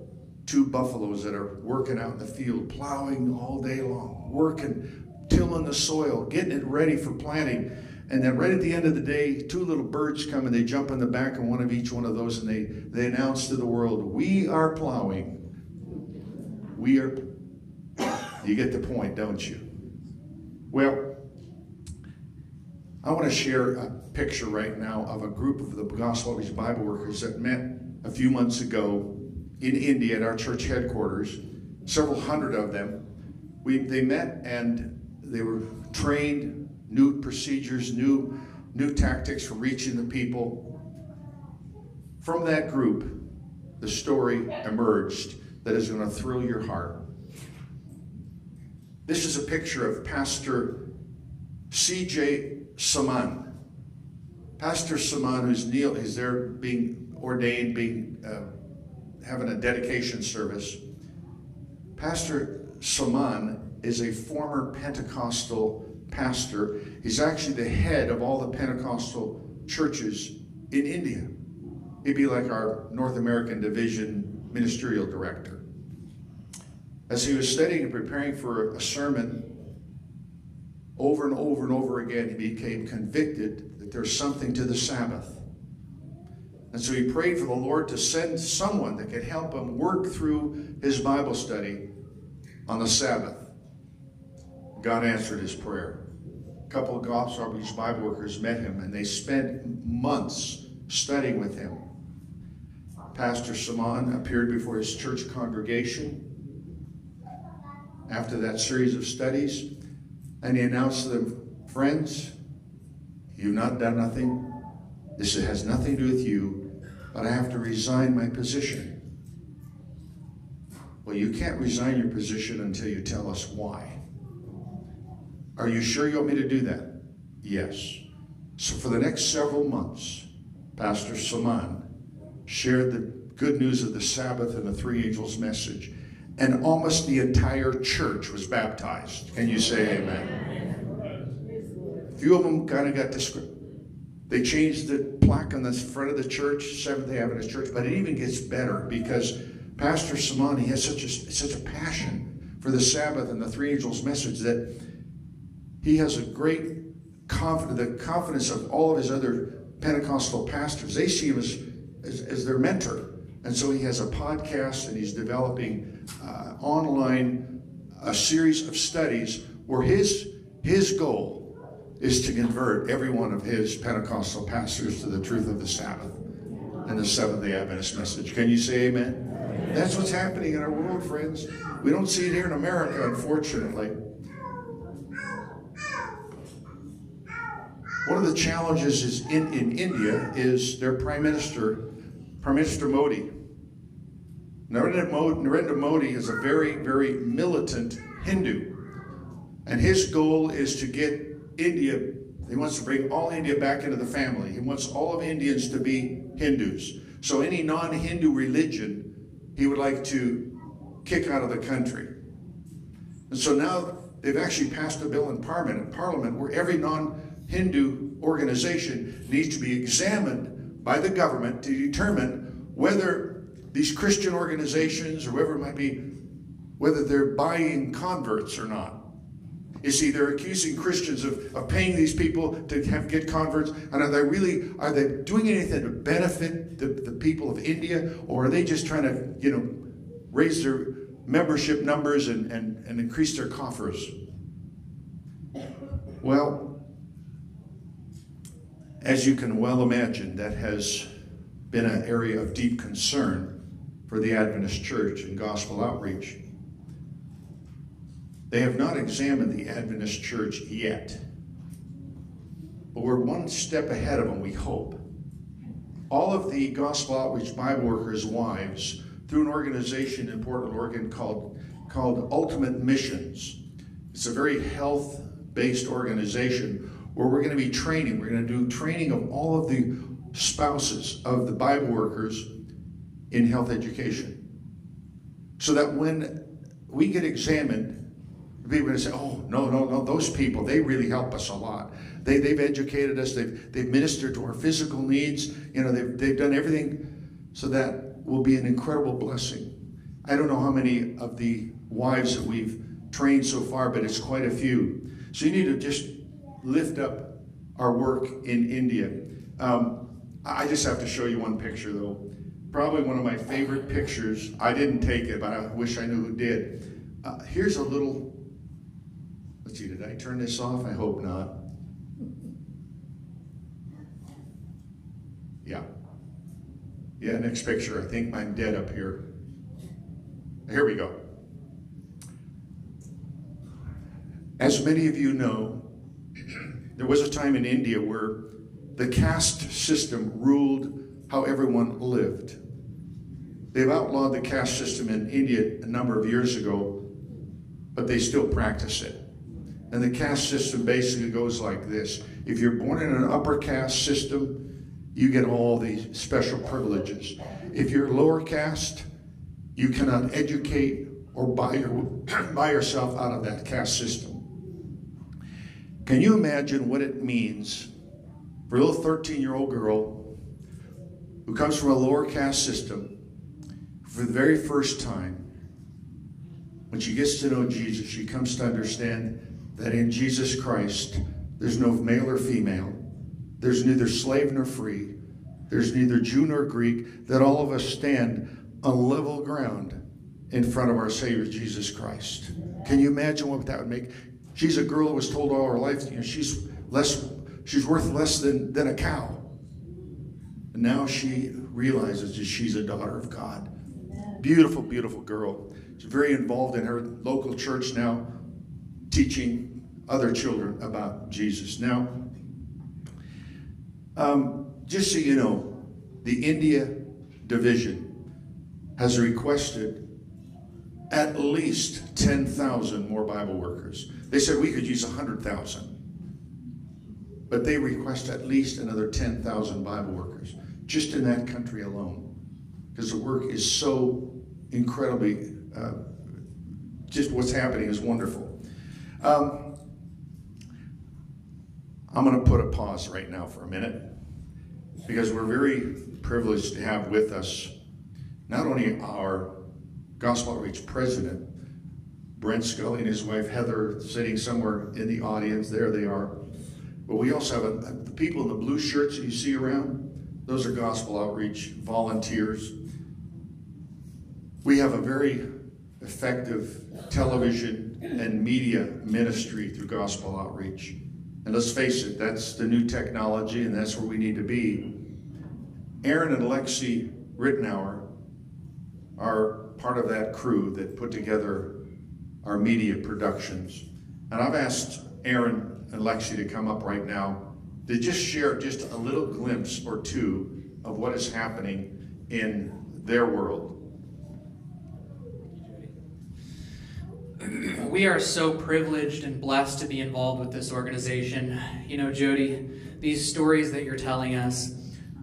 [SPEAKER 4] two buffaloes that are working out in the field, plowing all day long, working, tilling the soil, getting it ready for planting. And then right at the end of the day, two little birds come and they jump in the back of one of each one of those and they, they announce to the world, we are plowing. We are, you get the point, don't you? Well, I want to share a picture right now of a group of the Gospel Outreach Bible workers that met a few months ago in India at our church headquarters, several hundred of them. We, they met and they were trained, new procedures, new, new tactics for reaching the people. From that group, the story emerged that is going to thrill your heart. This is a picture of Pastor C.J. Saman. Pastor Saman, who's Neil, is there being ordained, being uh, having a dedication service. Pastor Saman is a former Pentecostal pastor. He's actually the head of all the Pentecostal churches in India. He'd be like our North American division ministerial director. As he was studying and preparing for a sermon, over and over and over again, he became convicted that there's something to the Sabbath. And so he prayed for the Lord to send someone that could help him work through his Bible study on the Sabbath. God answered his prayer. A couple of Gospel Bible workers met him and they spent months studying with him. Pastor Saman appeared before his church congregation after that series of studies and he announced to them, Friends, you've not done nothing. This has nothing to do with you, but I have to resign my position. Well, you can't resign your position until you tell us why. Are you sure you want me to do that? Yes. So for the next several months, Pastor Saman shared the good news of the Sabbath and the three angels message. And almost the entire church was baptized. Can you say amen? A few of them kind of got discouraged. They changed the plaque on the front of the church, Seventh day Adventist church, but it even gets better because Pastor Samani has such a, such a passion for the Sabbath and the three angels message that he has a great confidence, the confidence of all of his other Pentecostal pastors. They see him as, as, as their mentor. And so he has a podcast and he's developing uh, online a series of studies where his, his goal is to convert every one of his Pentecostal pastors to the truth of the Sabbath and the Seventh day Adventist message. Can you say amen? amen? That's what's happening in our world, friends. We don't see it here in America, unfortunately. One of the challenges is in, in India is their Prime Minister, Prime Minister Modi. Narendra Modi is a very, very militant Hindu. And his goal is to get India, he wants to bring all India back into the family. He wants all of Indians to be Hindus. So any non-Hindu religion, he would like to kick out of the country. And so now they've actually passed a bill in Parliament, Parliament where every non-Hindu organization needs to be examined by the government to determine whether these Christian organizations or whoever it might be, whether they're buying converts or not. You see, they're accusing Christians of, of paying these people to have, get converts. And are they really, are they doing anything to benefit the, the people of India? Or are they just trying to, you know, raise their membership numbers and, and, and increase their coffers? Well, as you can well imagine, that has been an area of deep concern for the Adventist Church and gospel outreach. They have not examined the Adventist Church yet, but we're one step ahead of them, we hope. All of the gospel outreach Bible workers' wives, through an organization in Portland, Oregon called, called Ultimate Missions. It's a very health based organization where we're going to be training. We're going to do training of all of the spouses of the Bible workers in health education. So that when we get examined, people are going to say, oh, no, no, no, those people, they really help us a lot. They, they've educated us, they've, they've ministered to our physical needs, you know, they've, they've done everything so that will be an incredible blessing. I don't know how many of the wives that we've trained so far, but it's quite a few. So you need to just lift up our work in India. Um, I just have to show you one picture though. Probably one of my favorite pictures. I didn't take it, but I wish I knew who did. Uh, here's a little, let's see, did I turn this off? I hope not. Yeah. Yeah, next picture. I think I'm dead up here. Here we go. As many of you know, there was a time in India where the caste system ruled how everyone lived. They've outlawed the caste system in India a number of years ago, but they still practice it. And the caste system basically goes like this. If you're born in an upper caste system, you get all the special privileges. If you're lower caste, you cannot educate or buy, your, buy yourself out of that caste system. Can you imagine what it means for a little 13 year old girl who comes from a lower caste system for the very first time? When she gets to know Jesus, she comes to understand that in Jesus Christ, there's no male or female, there's neither slave nor free, there's neither Jew nor Greek, that all of us stand on level ground in front of our Savior Jesus Christ. Can you imagine what that would make? She's a girl who was told all her life, you know, she's less, she's worth less than, than a cow. And now she realizes that she's a daughter of God. Beautiful, beautiful girl. She's very involved in her local church now, teaching other children about Jesus. Now, um, just so you know, the India division has requested at least 10,000 more Bible workers. They said we could use 100,000. But they request at least another 10,000 Bible workers just in that country alone. Because the work is so incredibly, uh, just what's happening is wonderful. Um, I'm going to put a pause right now for a minute because we're very privileged to have with us not only our Gospel Outreach president, Brent Scully and his wife Heather sitting somewhere in the audience. There they are. But we also have a, the people in the blue shirts that you see around. Those are Gospel Outreach volunteers. We have a very effective television and media ministry through Gospel Outreach. And let's face it, that's the new technology and that's where we need to be. Aaron and Lexi Rittenauer are part of that crew that put together our media productions. And I've asked Aaron and Lexi to come up right now to just share just a little glimpse or two of what is happening in their world.
[SPEAKER 12] We are so privileged and blessed to be involved with this organization. You know, Jody, these stories that you're telling us,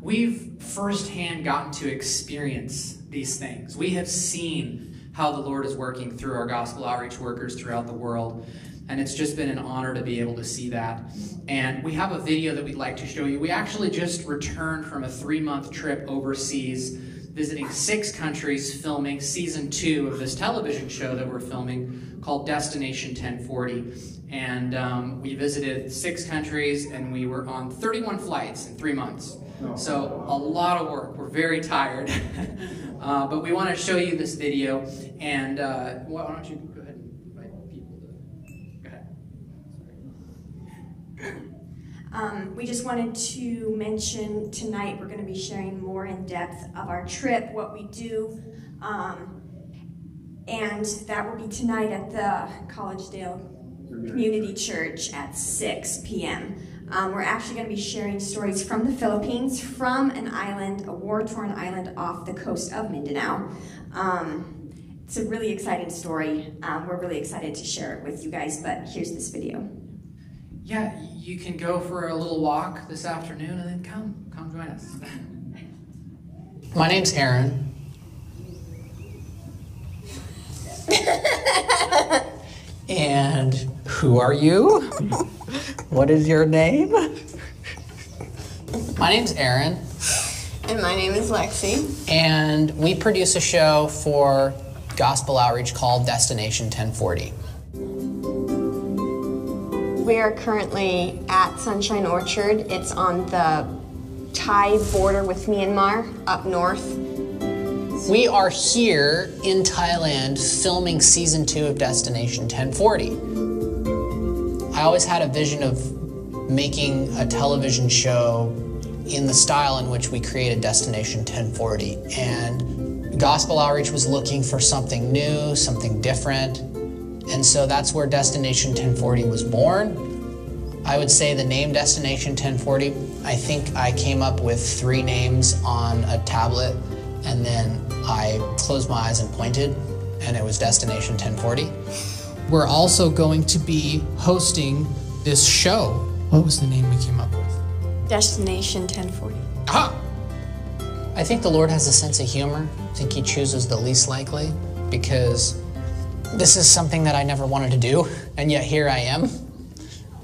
[SPEAKER 12] we've firsthand gotten to experience these things. We have seen how the Lord is working through our gospel outreach workers throughout the world. And it's just been an honor to be able to see that. And we have a video that we'd like to show you. We actually just returned from a three month trip overseas
[SPEAKER 13] visiting six countries filming season two of this television show that we're filming called Destination 1040. And um, we visited six countries and we were on 31 flights in three months. So a lot of work. We're very tired. uh, but we want to show you this video. And uh, why don't you go ahead and invite people to. Go ahead.
[SPEAKER 14] Um, we just wanted to mention tonight we're going to be sharing more in depth of our trip, what we do, um, and that will be tonight at the Collegedale Community Church at 6 p.m. Um, we're actually going to be sharing stories from the Philippines, from an island, a war-torn island off the coast of Mindanao. Um, it's a really exciting story. Um, we're really excited to share it with you guys, but here's this video.
[SPEAKER 13] Yeah, you can go for a little walk this afternoon and then come, come join us. My name's Aaron. and who are you? what is your name? My name's Aaron.
[SPEAKER 15] And my name is Lexi.
[SPEAKER 13] And we produce a show for gospel outreach called Destination 1040.
[SPEAKER 15] We are currently at Sunshine Orchard. It's on the Thai border with Myanmar up north.
[SPEAKER 13] We are here in Thailand filming season two of Destination 1040. I always had a vision of making a television show in the style in which we created Destination 1040. And Gospel Outreach was looking for something new, something different. And so that's where Destination 1040 was born. I would say the name Destination 1040, I think I came up with three names on a tablet and then I closed my eyes and pointed and it was Destination 1040. We're also going to be hosting this show. What was the name we came up with?
[SPEAKER 15] Destination 1040.
[SPEAKER 13] Ah! I think the Lord has a sense of humor. I think He chooses the least likely because this is something that I never wanted to do, and yet here I am.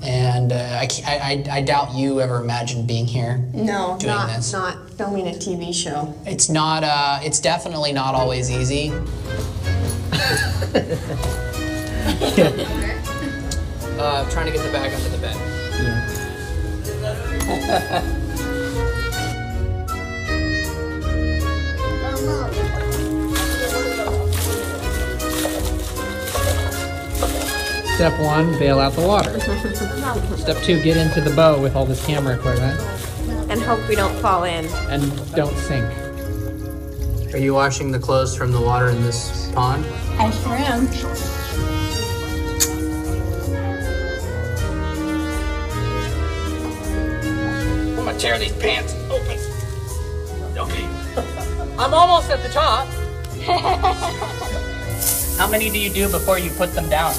[SPEAKER 13] And uh, I, I, I doubt you ever imagined being here.
[SPEAKER 15] No,
[SPEAKER 13] doing
[SPEAKER 15] not,
[SPEAKER 13] this.
[SPEAKER 15] not filming a TV show.
[SPEAKER 13] It's not. Uh, it's definitely not always easy. uh, trying to get the bag under the bed.
[SPEAKER 16] Step one, bail out the water. Step two, get into the boat with all this camera equipment.
[SPEAKER 15] And hope we don't fall in.
[SPEAKER 16] And don't sink.
[SPEAKER 13] Are you washing the clothes from the water in this pond?
[SPEAKER 15] I sure am.
[SPEAKER 13] I'm gonna tear these pants open. Okay. I'm almost at the top. How many do you do before you put them down?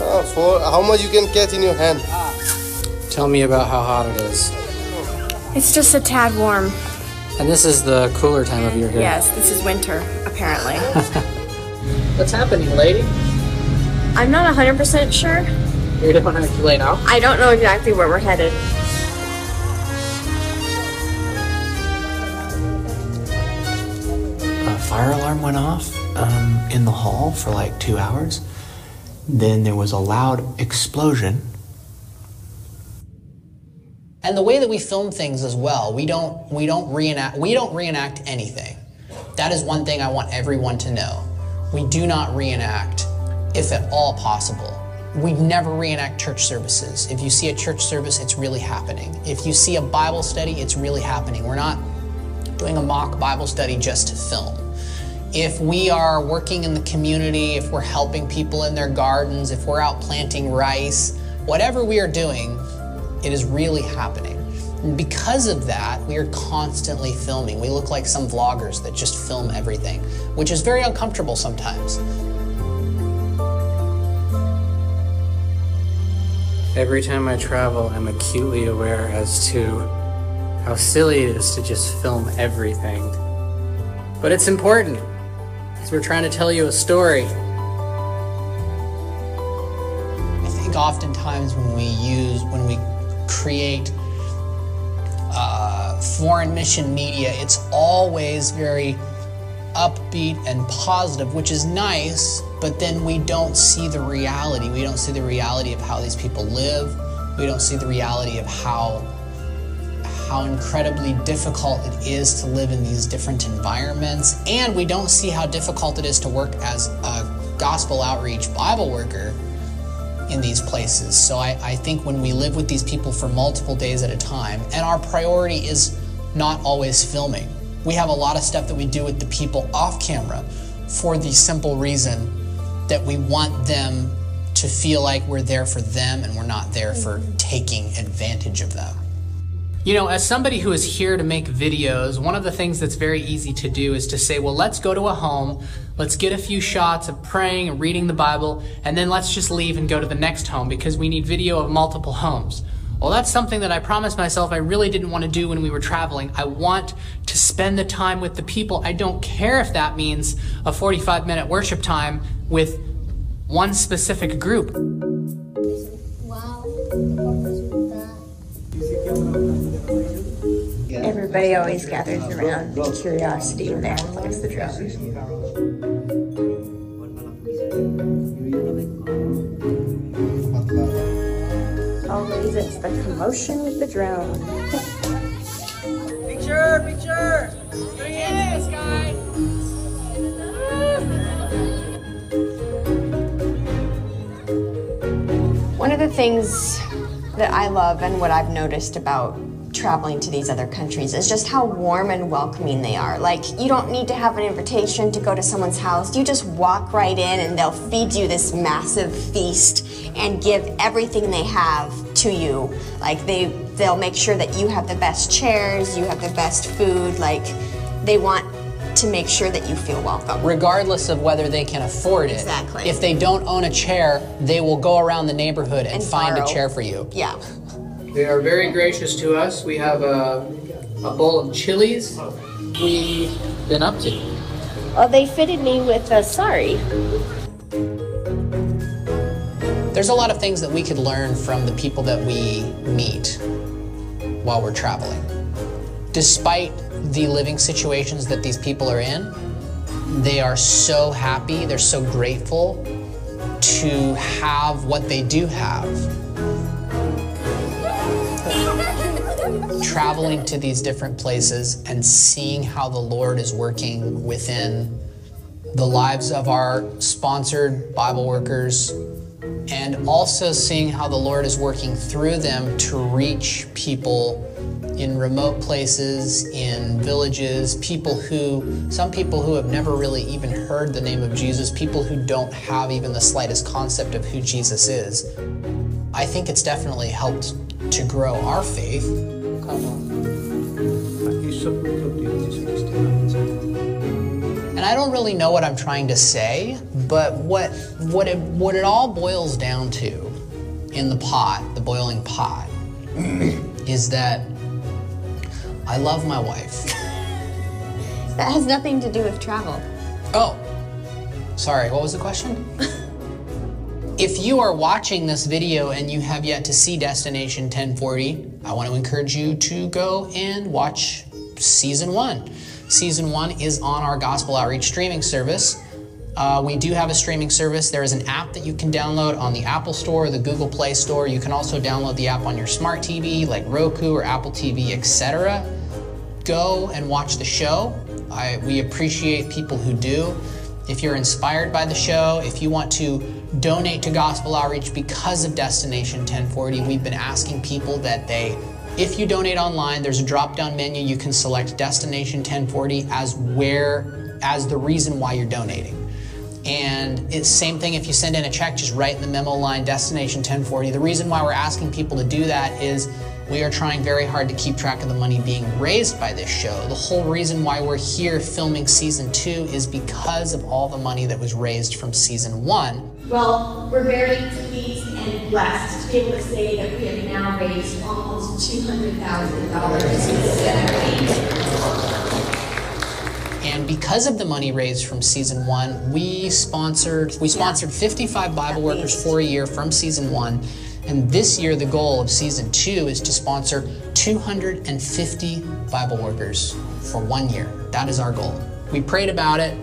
[SPEAKER 17] Uh, for how much you can catch in your hand.
[SPEAKER 13] Tell me about how hot it is.
[SPEAKER 15] It's just a tad warm.
[SPEAKER 13] And this is the cooler time of year here.
[SPEAKER 15] Yes, this is winter, apparently.
[SPEAKER 13] What's happening, lady?
[SPEAKER 15] I'm not 100% sure.
[SPEAKER 13] You don't have to lay now.
[SPEAKER 15] I don't know exactly where we're headed.
[SPEAKER 18] a fire alarm went off um, in the hall for like two hours. Then there was a loud explosion.
[SPEAKER 13] And the way that we film things as well, we don't we don't reenact we don't reenact anything. That is one thing I want everyone to know. We do not reenact, if at all possible. We never reenact church services. If you see a church service, it's really happening. If you see a Bible study, it's really happening. We're not doing a mock Bible study just to film. If we are working in the community, if we're helping people in their gardens, if we're out planting rice, whatever we are doing, it is really happening. And because of that, we are constantly filming. We look like some vloggers that just film everything, which is very uncomfortable sometimes.
[SPEAKER 16] Every time I travel, I'm acutely aware as to how silly it is to just film everything.
[SPEAKER 13] But it's important because we're trying to tell you a story. I think oftentimes when we use, when we create uh, foreign mission media, it's always very upbeat and positive, which is nice, but then we don't see the reality. We don't see the reality of how these people live. We don't see the reality of how how incredibly difficult it is to live in these different environments, and we don't see how difficult it is to work as a gospel outreach Bible worker in these places. So I, I think when we live with these people for multiple days at a time, and our priority is not always filming, we have a lot of stuff that we do with the people off camera for the simple reason that we want them to feel like we're there for them and we're not there for mm-hmm. taking advantage of them. You know, as somebody who is here to make videos, one of the things that's very easy to do is to say, well, let's go to a home, let's get a few shots of praying and reading the Bible, and then let's just leave and go to the next home because we need video of multiple homes. Well, that's something that I promised myself I really didn't want to do when we were traveling. I want to spend the time with the people. I don't care if that means a 45 minute worship time with one specific group.
[SPEAKER 19] Everybody always gathers around curiosity when they plays the drum. Always it's the commotion with the drone.
[SPEAKER 13] Picture, picture! Yes, guy!
[SPEAKER 15] One of the things that I love and what I've noticed about traveling to these other countries is just how warm and welcoming they are. Like, you don't need to have an invitation to go to someone's house. You just walk right in and they'll feed you this massive feast and give everything they have to you. Like, they, they'll make sure that you have the best chairs, you have the best food. Like, they want to make sure that you feel welcome.
[SPEAKER 13] Regardless of whether they can afford it.
[SPEAKER 15] Exactly.
[SPEAKER 13] If they don't own a chair, they will go around the neighborhood and,
[SPEAKER 15] And
[SPEAKER 13] find
[SPEAKER 15] borrow.
[SPEAKER 13] a chair for you.
[SPEAKER 15] Yeah.
[SPEAKER 13] They are very gracious to us. We have a, a bowl of chilies. We've been up to.
[SPEAKER 19] Well, they fitted me with a sorry.
[SPEAKER 13] There's a lot of things that we could learn from the people that we meet while we're traveling. Despite the living situations that these people are in, they are so happy, they're so grateful to have what they do have. Traveling to these different places and seeing how the Lord is working within the lives of our sponsored Bible workers and also seeing how the Lord is working through them to reach people in remote places, in villages, people who, some people who have never really even heard the name of Jesus, people who don't have even the slightest concept of who Jesus is. I think it's definitely helped to grow our faith. And I don't really know what I'm trying to say, but what what it what it all boils down to in the pot, the boiling pot, is that I love my wife.
[SPEAKER 15] That has nothing to do with travel.
[SPEAKER 13] Oh, sorry, what was the question? if you are watching this video and you have yet to see Destination 1040, I want to encourage you to go and watch season one. Season one is on our Gospel Outreach streaming service. Uh, we do have a streaming service. There is an app that you can download on the Apple Store, the Google Play Store. You can also download the app on your smart TV like Roku or Apple TV, etc. Go and watch the show. I, we appreciate people who do. If you're inspired by the show, if you want to donate to Gospel Outreach because of Destination 1040, we've been asking people that they, if you donate online, there's a drop down menu. You can select Destination 1040 as where, as the reason why you're donating. And it's same thing if you send in a check, just write in the memo line Destination 1040. The reason why we're asking people to do that is we are trying very hard to keep track of the money being raised by this show. The whole reason why we're here filming season two is because of all the money that was raised from season one.
[SPEAKER 20] Well, we're very pleased and blessed to be able to say that we have now raised almost $200,000
[SPEAKER 13] And because of the money raised from season one, we sponsored we sponsored 55 Bible workers for a year from season one. And this year, the goal of season two is to sponsor 250 Bible workers for one year. That is our goal. we prayed about it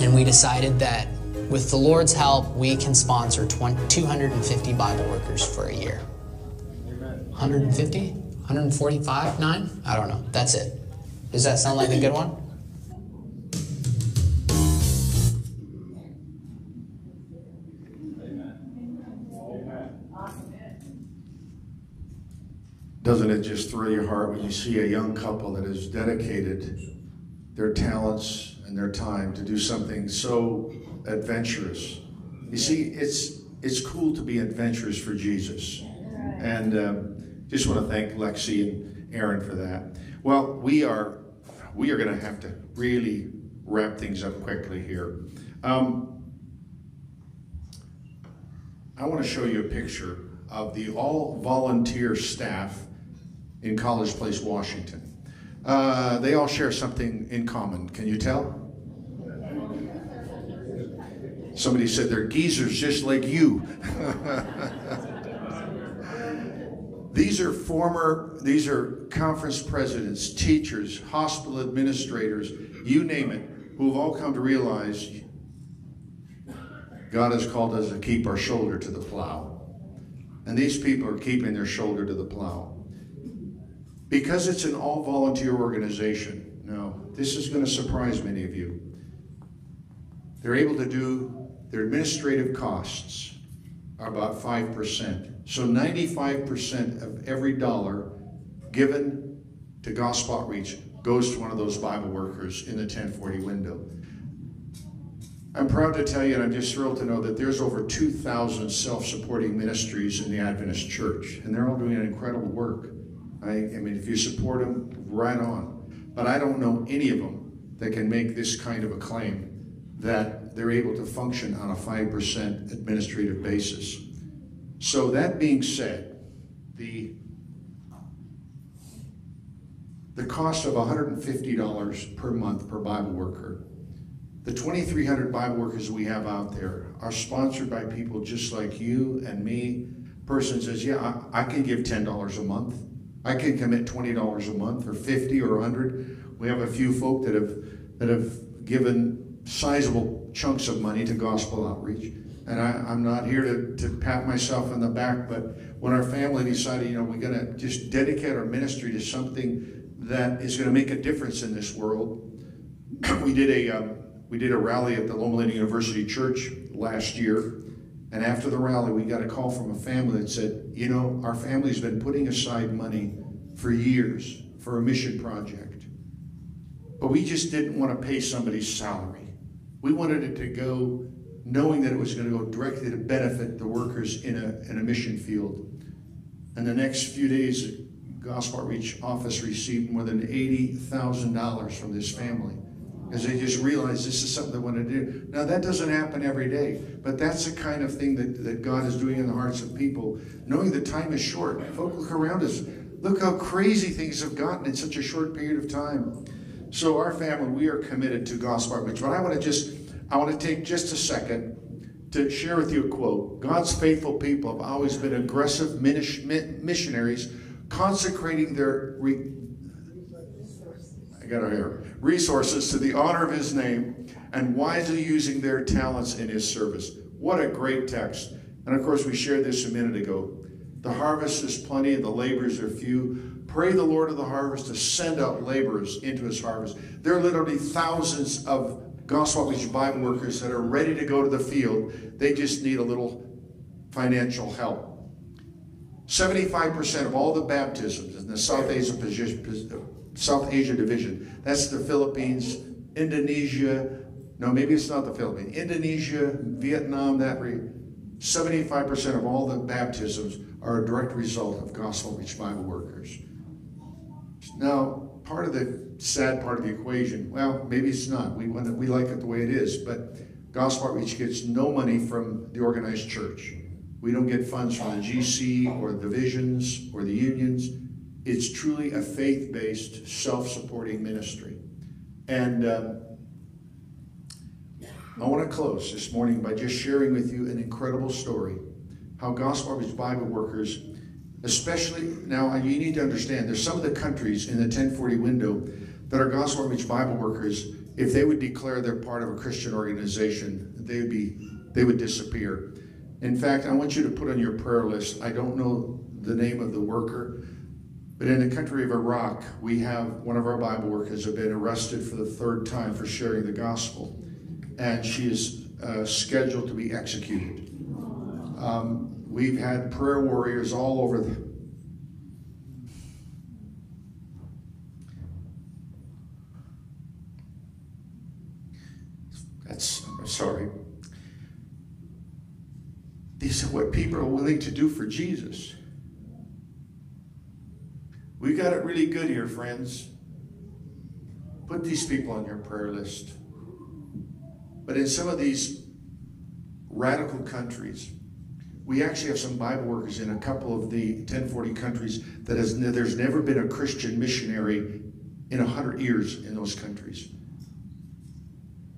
[SPEAKER 13] and we decided that with the Lord's help, we can sponsor 20, 250 Bible workers for a year. 150? 145? 9? I don't know. That's it. Does that sound like a good one?
[SPEAKER 4] Doesn't it just thrill your heart when you see a young couple that has dedicated their talents and their time to do something so adventurous? You see, it's it's cool to be adventurous for Jesus, and um, just want to thank Lexi and Aaron for that. Well, we are we are going to have to really wrap things up quickly here. Um, I want to show you a picture of the all volunteer staff in College Place, Washington. Uh, they all share something in common. Can you tell? Somebody said they're geezers just like you. these are former, these are conference presidents, teachers, hospital administrators, you name it, who have all come to realize God has called us to keep our shoulder to the plow. And these people are keeping their shoulder to the plow. Because it's an all volunteer organization, now, this is going to surprise many of you. They're able to do their administrative costs are about 5%. So 95% of every dollar given to gospel outreach goes to one of those Bible workers in the 1040 window. I'm proud to tell you, and I'm just thrilled to know that there's over 2,000 self-supporting ministries in the Adventist Church, and they're all doing an incredible work. I, I mean, if you support them, right on. But I don't know any of them that can make this kind of a claim that they're able to function on a 5% administrative basis. So that being said, the, the cost of $150 per month per Bible worker, the 2,300 Bible workers we have out there are sponsored by people just like you and me. Person says, yeah, I, I can give $10 a month. I can commit $20 a month or 50 or 100. We have a few folk that have, that have given sizable chunks of money to gospel outreach. And I, am not here to, to pat myself on the back, but when our family decided, you know, we're going to just dedicate our ministry to something that is going to make a difference in this world, we did a um, we did a rally at the Loma Linda University Church last year, and after the rally, we got a call from a family that said, you know, our family's been putting aside money for years for a mission project, but we just didn't want to pay somebody's salary. We wanted it to go knowing that it was going to go directly to benefit the workers in a, in a mission field. And the next few days, Gospel Outreach Office received more than $80,000 from this family as they just realized this is something they want to do. Now, that doesn't happen every day, but that's the kind of thing that, that God is doing in the hearts of people, knowing the time is short. Folk look around us. Look how crazy things have gotten in such a short period of time. So our family, we are committed to gospel outreach. But I want to just, I want to take just a second to share with you a quote. God's faithful people have always been aggressive missionaries, consecrating their re, I got here, resources to the honor of His name, and wisely using their talents in His service. What a great text! And of course, we shared this a minute ago. The harvest is plenty, and the laborers are few. Pray the Lord of the harvest to send out laborers into his harvest. There are literally thousands of gospel outreach Bible workers that are ready to go to the field. They just need a little financial help. 75% of all the baptisms in the South Asia, South Asia division, that's the Philippines, Indonesia, no, maybe it's not the Philippines, Indonesia, Vietnam, that region. 75% of all the baptisms are a direct result of gospel outreach Bible workers. Now, part of the sad part of the equation, well, maybe it's not. We, want we like it the way it is, but gospel outreach gets no money from the organized church. We don't get funds from the GC or the divisions or the unions. It's truly a faith-based, self-supporting ministry. And um, I want to close this morning by just sharing with you an incredible story. How Gospel Outreach Bible workers, especially now, you need to understand, there's some of the countries in the 1040 window that our gospel outreach Bible workers, if they would declare they're part of a Christian organization, they would be they would disappear. In fact, I want you to put on your prayer list. I don't know the name of the worker, but in the country of Iraq, we have one of our Bible workers have been arrested for the third time for sharing the gospel, and she is uh, scheduled to be executed. Um, we've had prayer warriors all over the That's sorry. These are what people are willing to do for Jesus. We got it really good here, friends. Put these people on your prayer list. But in some of these radical countries, we actually have some Bible workers in a couple of the 1040 countries that has there's never been a Christian missionary in a hundred years in those countries.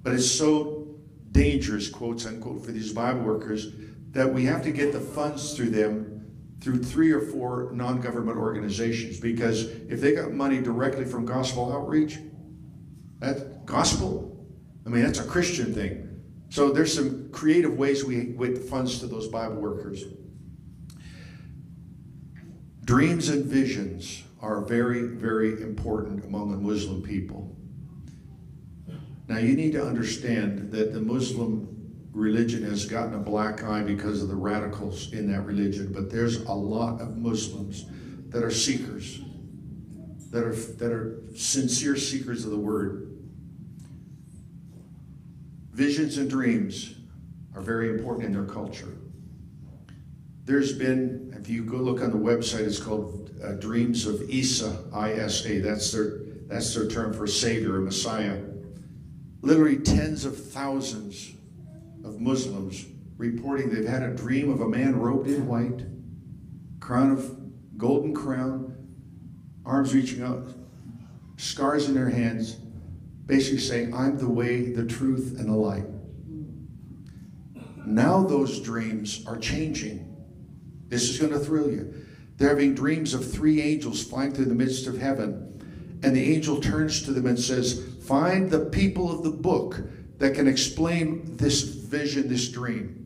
[SPEAKER 4] But it's so dangerous, quotes unquote, for these Bible workers that we have to get the funds through them through three or four non-government organizations because if they got money directly from gospel outreach, that gospel, I mean that's a Christian thing. So there's some creative ways we get funds to those Bible workers. Dreams and visions are very, very important among the Muslim people. Now you need to understand that the Muslim religion has gotten a black eye because of the radicals in that religion, but there's a lot of Muslims that are seekers, that are, that are sincere seekers of the word. Visions and dreams are very important in their culture. There's been, if you go look on the website, it's called uh, Dreams of Isa, I-S-A. That's their, that's their term for Savior, Messiah. Literally tens of thousands of Muslims reporting they've had a dream of a man robed in white, crown of golden crown, arms reaching out, scars in their hands, basically saying, I'm the way, the truth, and the light. Now those dreams are changing. This is going to thrill you. They're having dreams of three angels flying through the midst of heaven. And the angel turns to them and says, Find the people of the book that can explain this vision, this dream.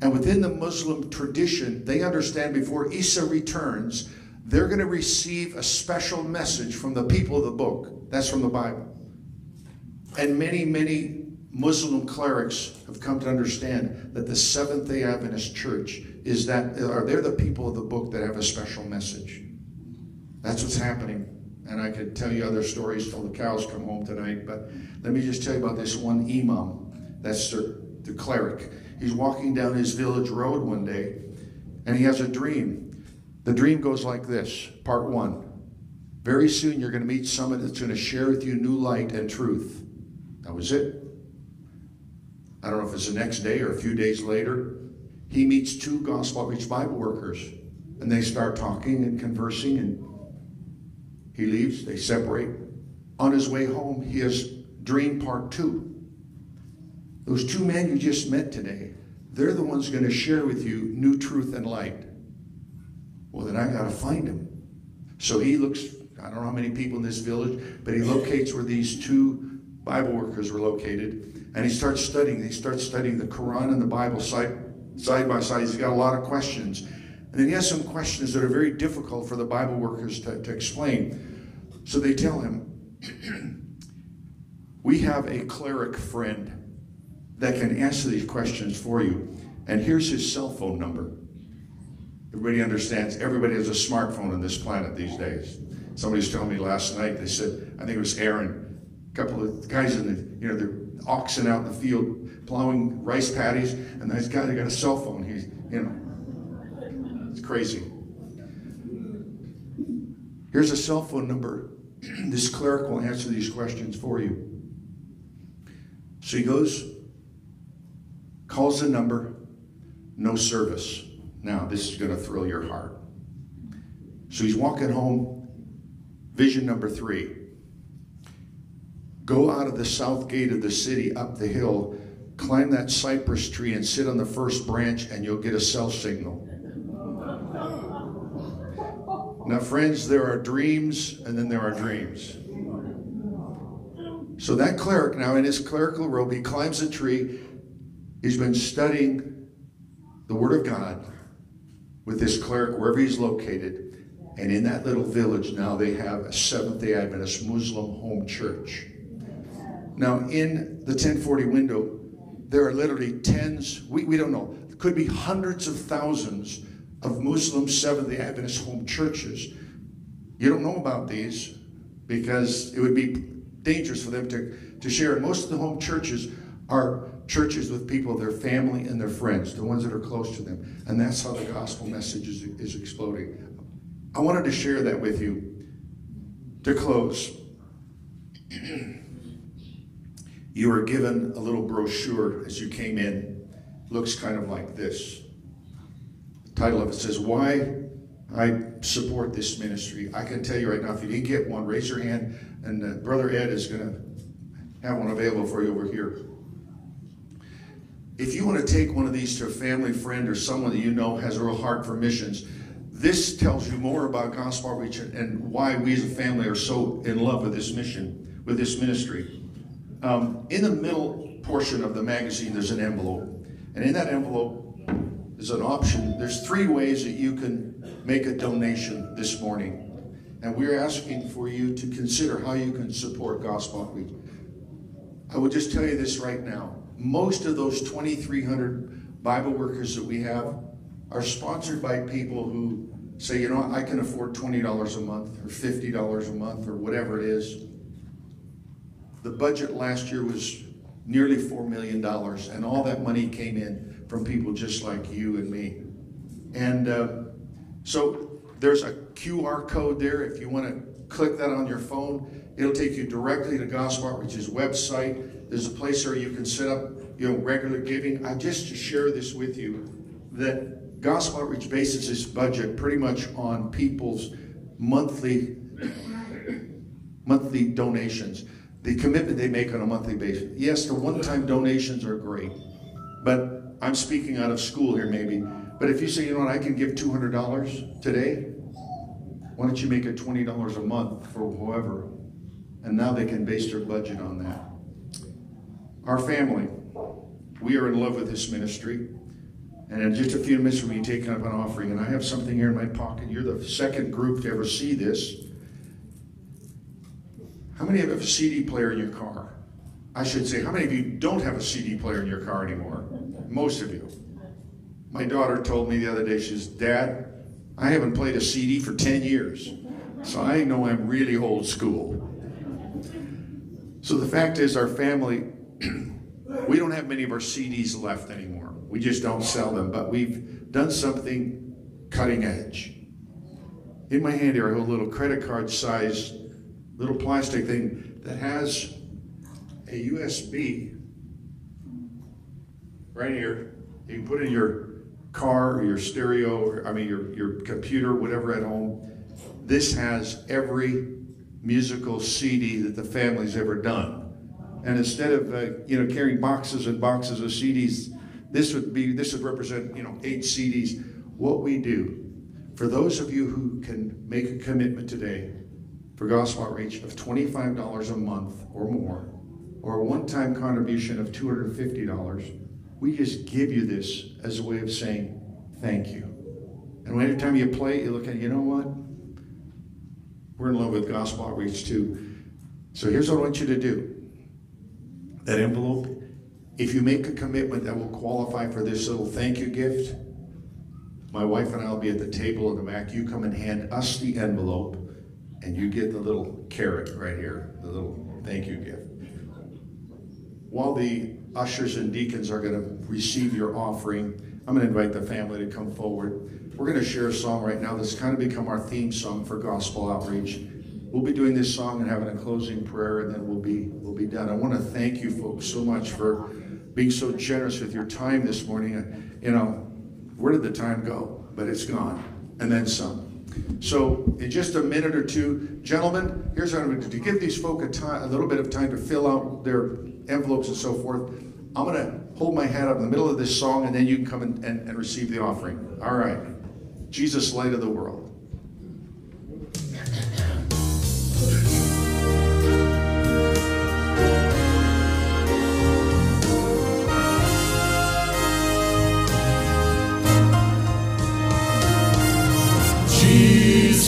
[SPEAKER 4] And within the Muslim tradition, they understand before Isa returns, they're going to receive a special message from the people of the book. That's from the Bible. And many, many Muslim clerics have come to understand that the Seventh day Adventist Church is that, are they're the people of the book that have a special message. That's what's happening. And I could tell you other stories till the cows come home tonight, but let me just tell you about this one imam. That's the, the cleric. He's walking down his village road one day, and he has a dream. The dream goes like this Part one. Very soon you're going to meet someone that's going to share with you new light and truth. That was it. I don't know if it's the next day or a few days later. He meets two gospel outreach Bible workers, and they start talking and conversing, and he leaves, they separate. On his way home, he has dream part two. Those two men you just met today, they're the ones going to share with you new truth and light. Well, then I got to find him. So he looks, I don't know how many people in this village, but he locates where these two Bible workers were located. And he starts studying. He starts studying the Quran and the Bible side, side by side. He's got a lot of questions. And then he has some questions that are very difficult for the Bible workers to, to explain. So they tell him, We have a cleric friend that can answer these questions for you. And here's his cell phone number. Everybody understands, everybody has a smartphone on this planet these days. Somebody was telling me last night, they said, I think it was Aaron, couple of guys in the, you know, they're oxen out in the field plowing rice paddies, and this guy, they got a cell phone. He's, you know, it's crazy. Here's a cell phone number. this cleric will answer these questions for you. So he goes, calls the number, no service. Now, this is going to thrill your heart. So he's walking home. Vision number three go out of the south gate of the city up the hill, climb that cypress tree, and sit on the first branch, and you'll get a cell signal. Now, friends, there are dreams, and then there are dreams. So that cleric now in his clerical robe, he climbs a tree. He's been studying the Word of God with this cleric wherever he's located. And in that little village now they have a Seventh day Adventist Muslim home church. Now in the 1040 window, there are literally tens, we, we don't know, could be hundreds of thousands of Muslim Seventh day Adventist home churches. You don't know about these because it would be dangerous for them to, to share. Most of the home churches are churches with people, their family and their friends, the ones that are close to them. And that's how the gospel message is, is exploding. I wanted to share that with you to close. you were given a little brochure as you came in. Looks kind of like this. The title of it says, Why I support this ministry. I can tell you right now, if you didn't get one, raise your hand, and uh, Brother Ed is going to have one available for you over here. If you want to take one of these to a family friend or someone that you know has a real heart for missions, this tells you more about gospel outreach and why we as a family are so in love with this mission, with this ministry. Um, in the middle portion of the magazine, there's an envelope. And in that envelope is an option. There's three ways that you can make a donation this morning. And we're asking for you to consider how you can support gospel outreach. I will just tell you this right now. Most of those 2,300 Bible workers that we have are sponsored by people who say, you know, I can afford $20 a month or $50 a month or whatever it is. The budget last year was nearly $4 million, and all that money came in from people just like you and me. And uh, so there's a QR code there. If you want to click that on your phone, it'll take you directly to Gospel Outreach's website. There's a place where you can set up you know, regular giving. I just to share this with you that Gospel Outreach bases its budget pretty much on people's monthly monthly donations, the commitment they make on a monthly basis. Yes, the one-time donations are great, but I'm speaking out of school here maybe. But if you say, you know what, I can give $200 today, why don't you make it $20 a month for whoever? And now they can base their budget on that. Our family, we are in love with this ministry. And in just a few minutes, we'll be taking up an offering. And I have something here in my pocket. You're the second group to ever see this. How many of you have a CD player in your car? I should say, how many of you don't have a CD player in your car anymore? Most of you. My daughter told me the other day, she says, Dad, I haven't played a CD for 10 years. So I know I'm really old school. So the fact is, our family, we don't have many of our CDs left anymore. We just don't sell them, but we've done something cutting edge. In my hand here, I hold a little credit card size, little plastic thing that has a USB right here. You can put in your car or your stereo, or, I mean your, your computer, whatever at home. This has every musical CD that the family's ever done. And instead of uh, you know carrying boxes and boxes of CDs, this would be this would represent you know eight CDs. What we do for those of you who can make a commitment today for gospel outreach of $25 a month or more, or a one-time contribution of $250, we just give you this as a way of saying thank you. And every time you play, you look at, you know what? We're in love with gospel outreach too. So here's what I want you to do. That envelope, if you make a commitment that will qualify for this little thank you gift, my wife and I will be at the table in the back. You come and hand us the envelope, and you get the little carrot right here, the little thank you gift. While the ushers and deacons are going to receive your offering, I'm going to invite the family to come forward. We're going to share a song right now that's kind of become our theme song for gospel outreach. We'll be doing this song and having a closing prayer, and then we'll be we'll be done. I want to thank you folks so much for being so generous with your time this morning. You know, where did the time go? But it's gone, and then some. So, in just a minute or two, gentlemen, here's what I'm going to do. Give these folk a, time, a little bit of time to fill out their envelopes and so forth, I'm going to hold my hat up in the middle of this song, and then you can come and, and, and receive the offering. All right. Jesus, light of the world.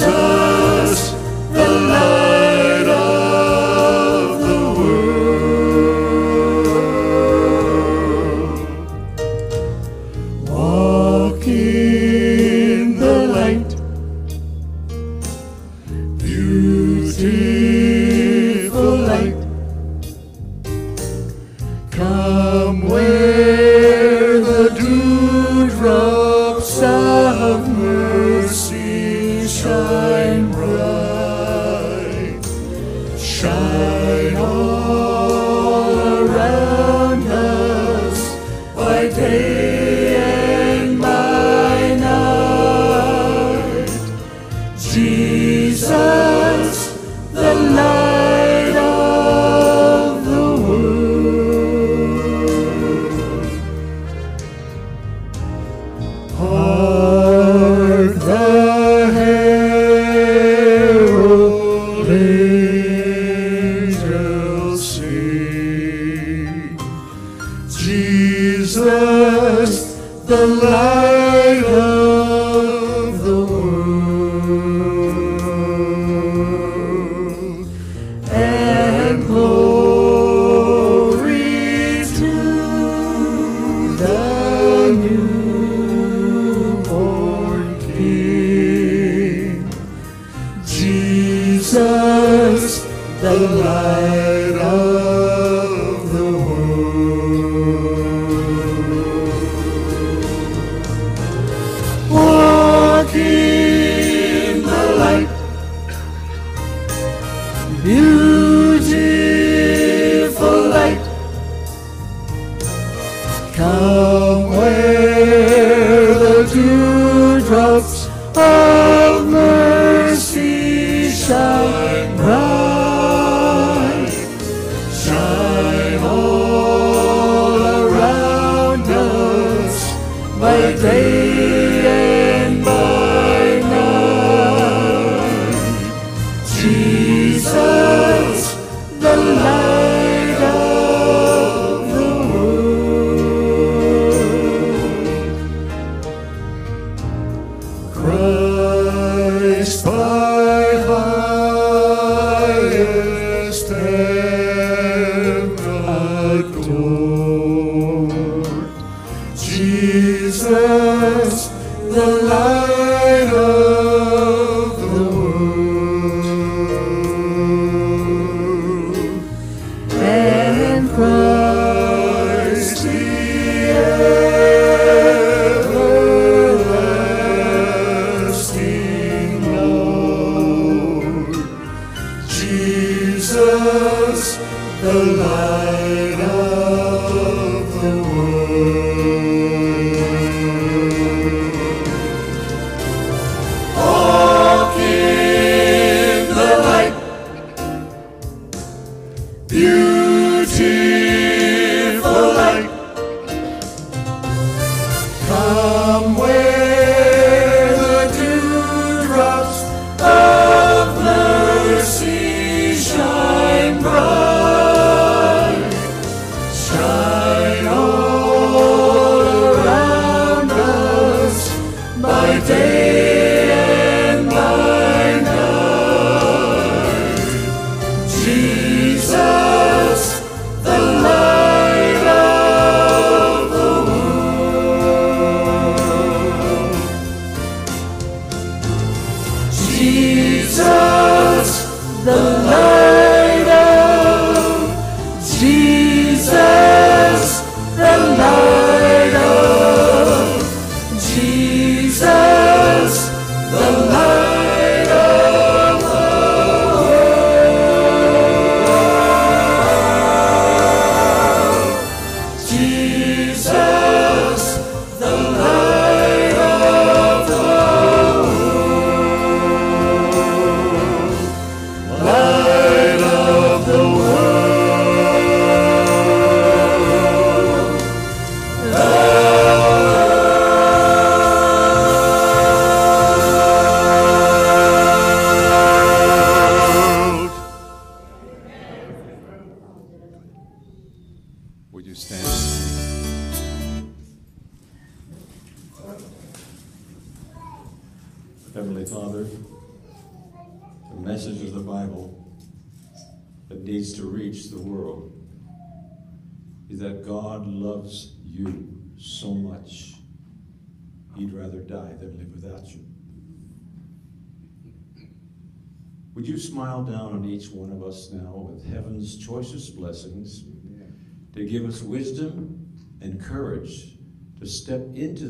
[SPEAKER 6] sun.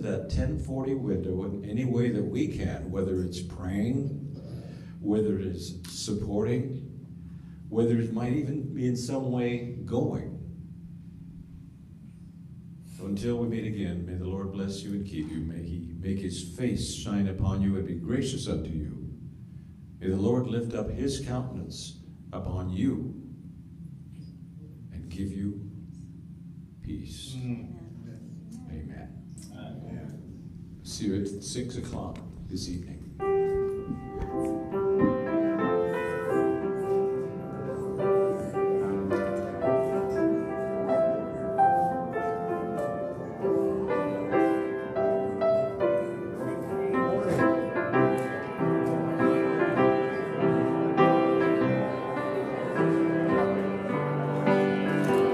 [SPEAKER 6] That 1040 window in any way that we can, whether it's praying, whether it is supporting, whether it might even be in some way going. So until we meet again, may the Lord bless you and keep you. May he make his face shine upon you and be gracious unto you. May the Lord lift up his countenance upon you and give you peace. Amen. See you at 6 o'clock this evening.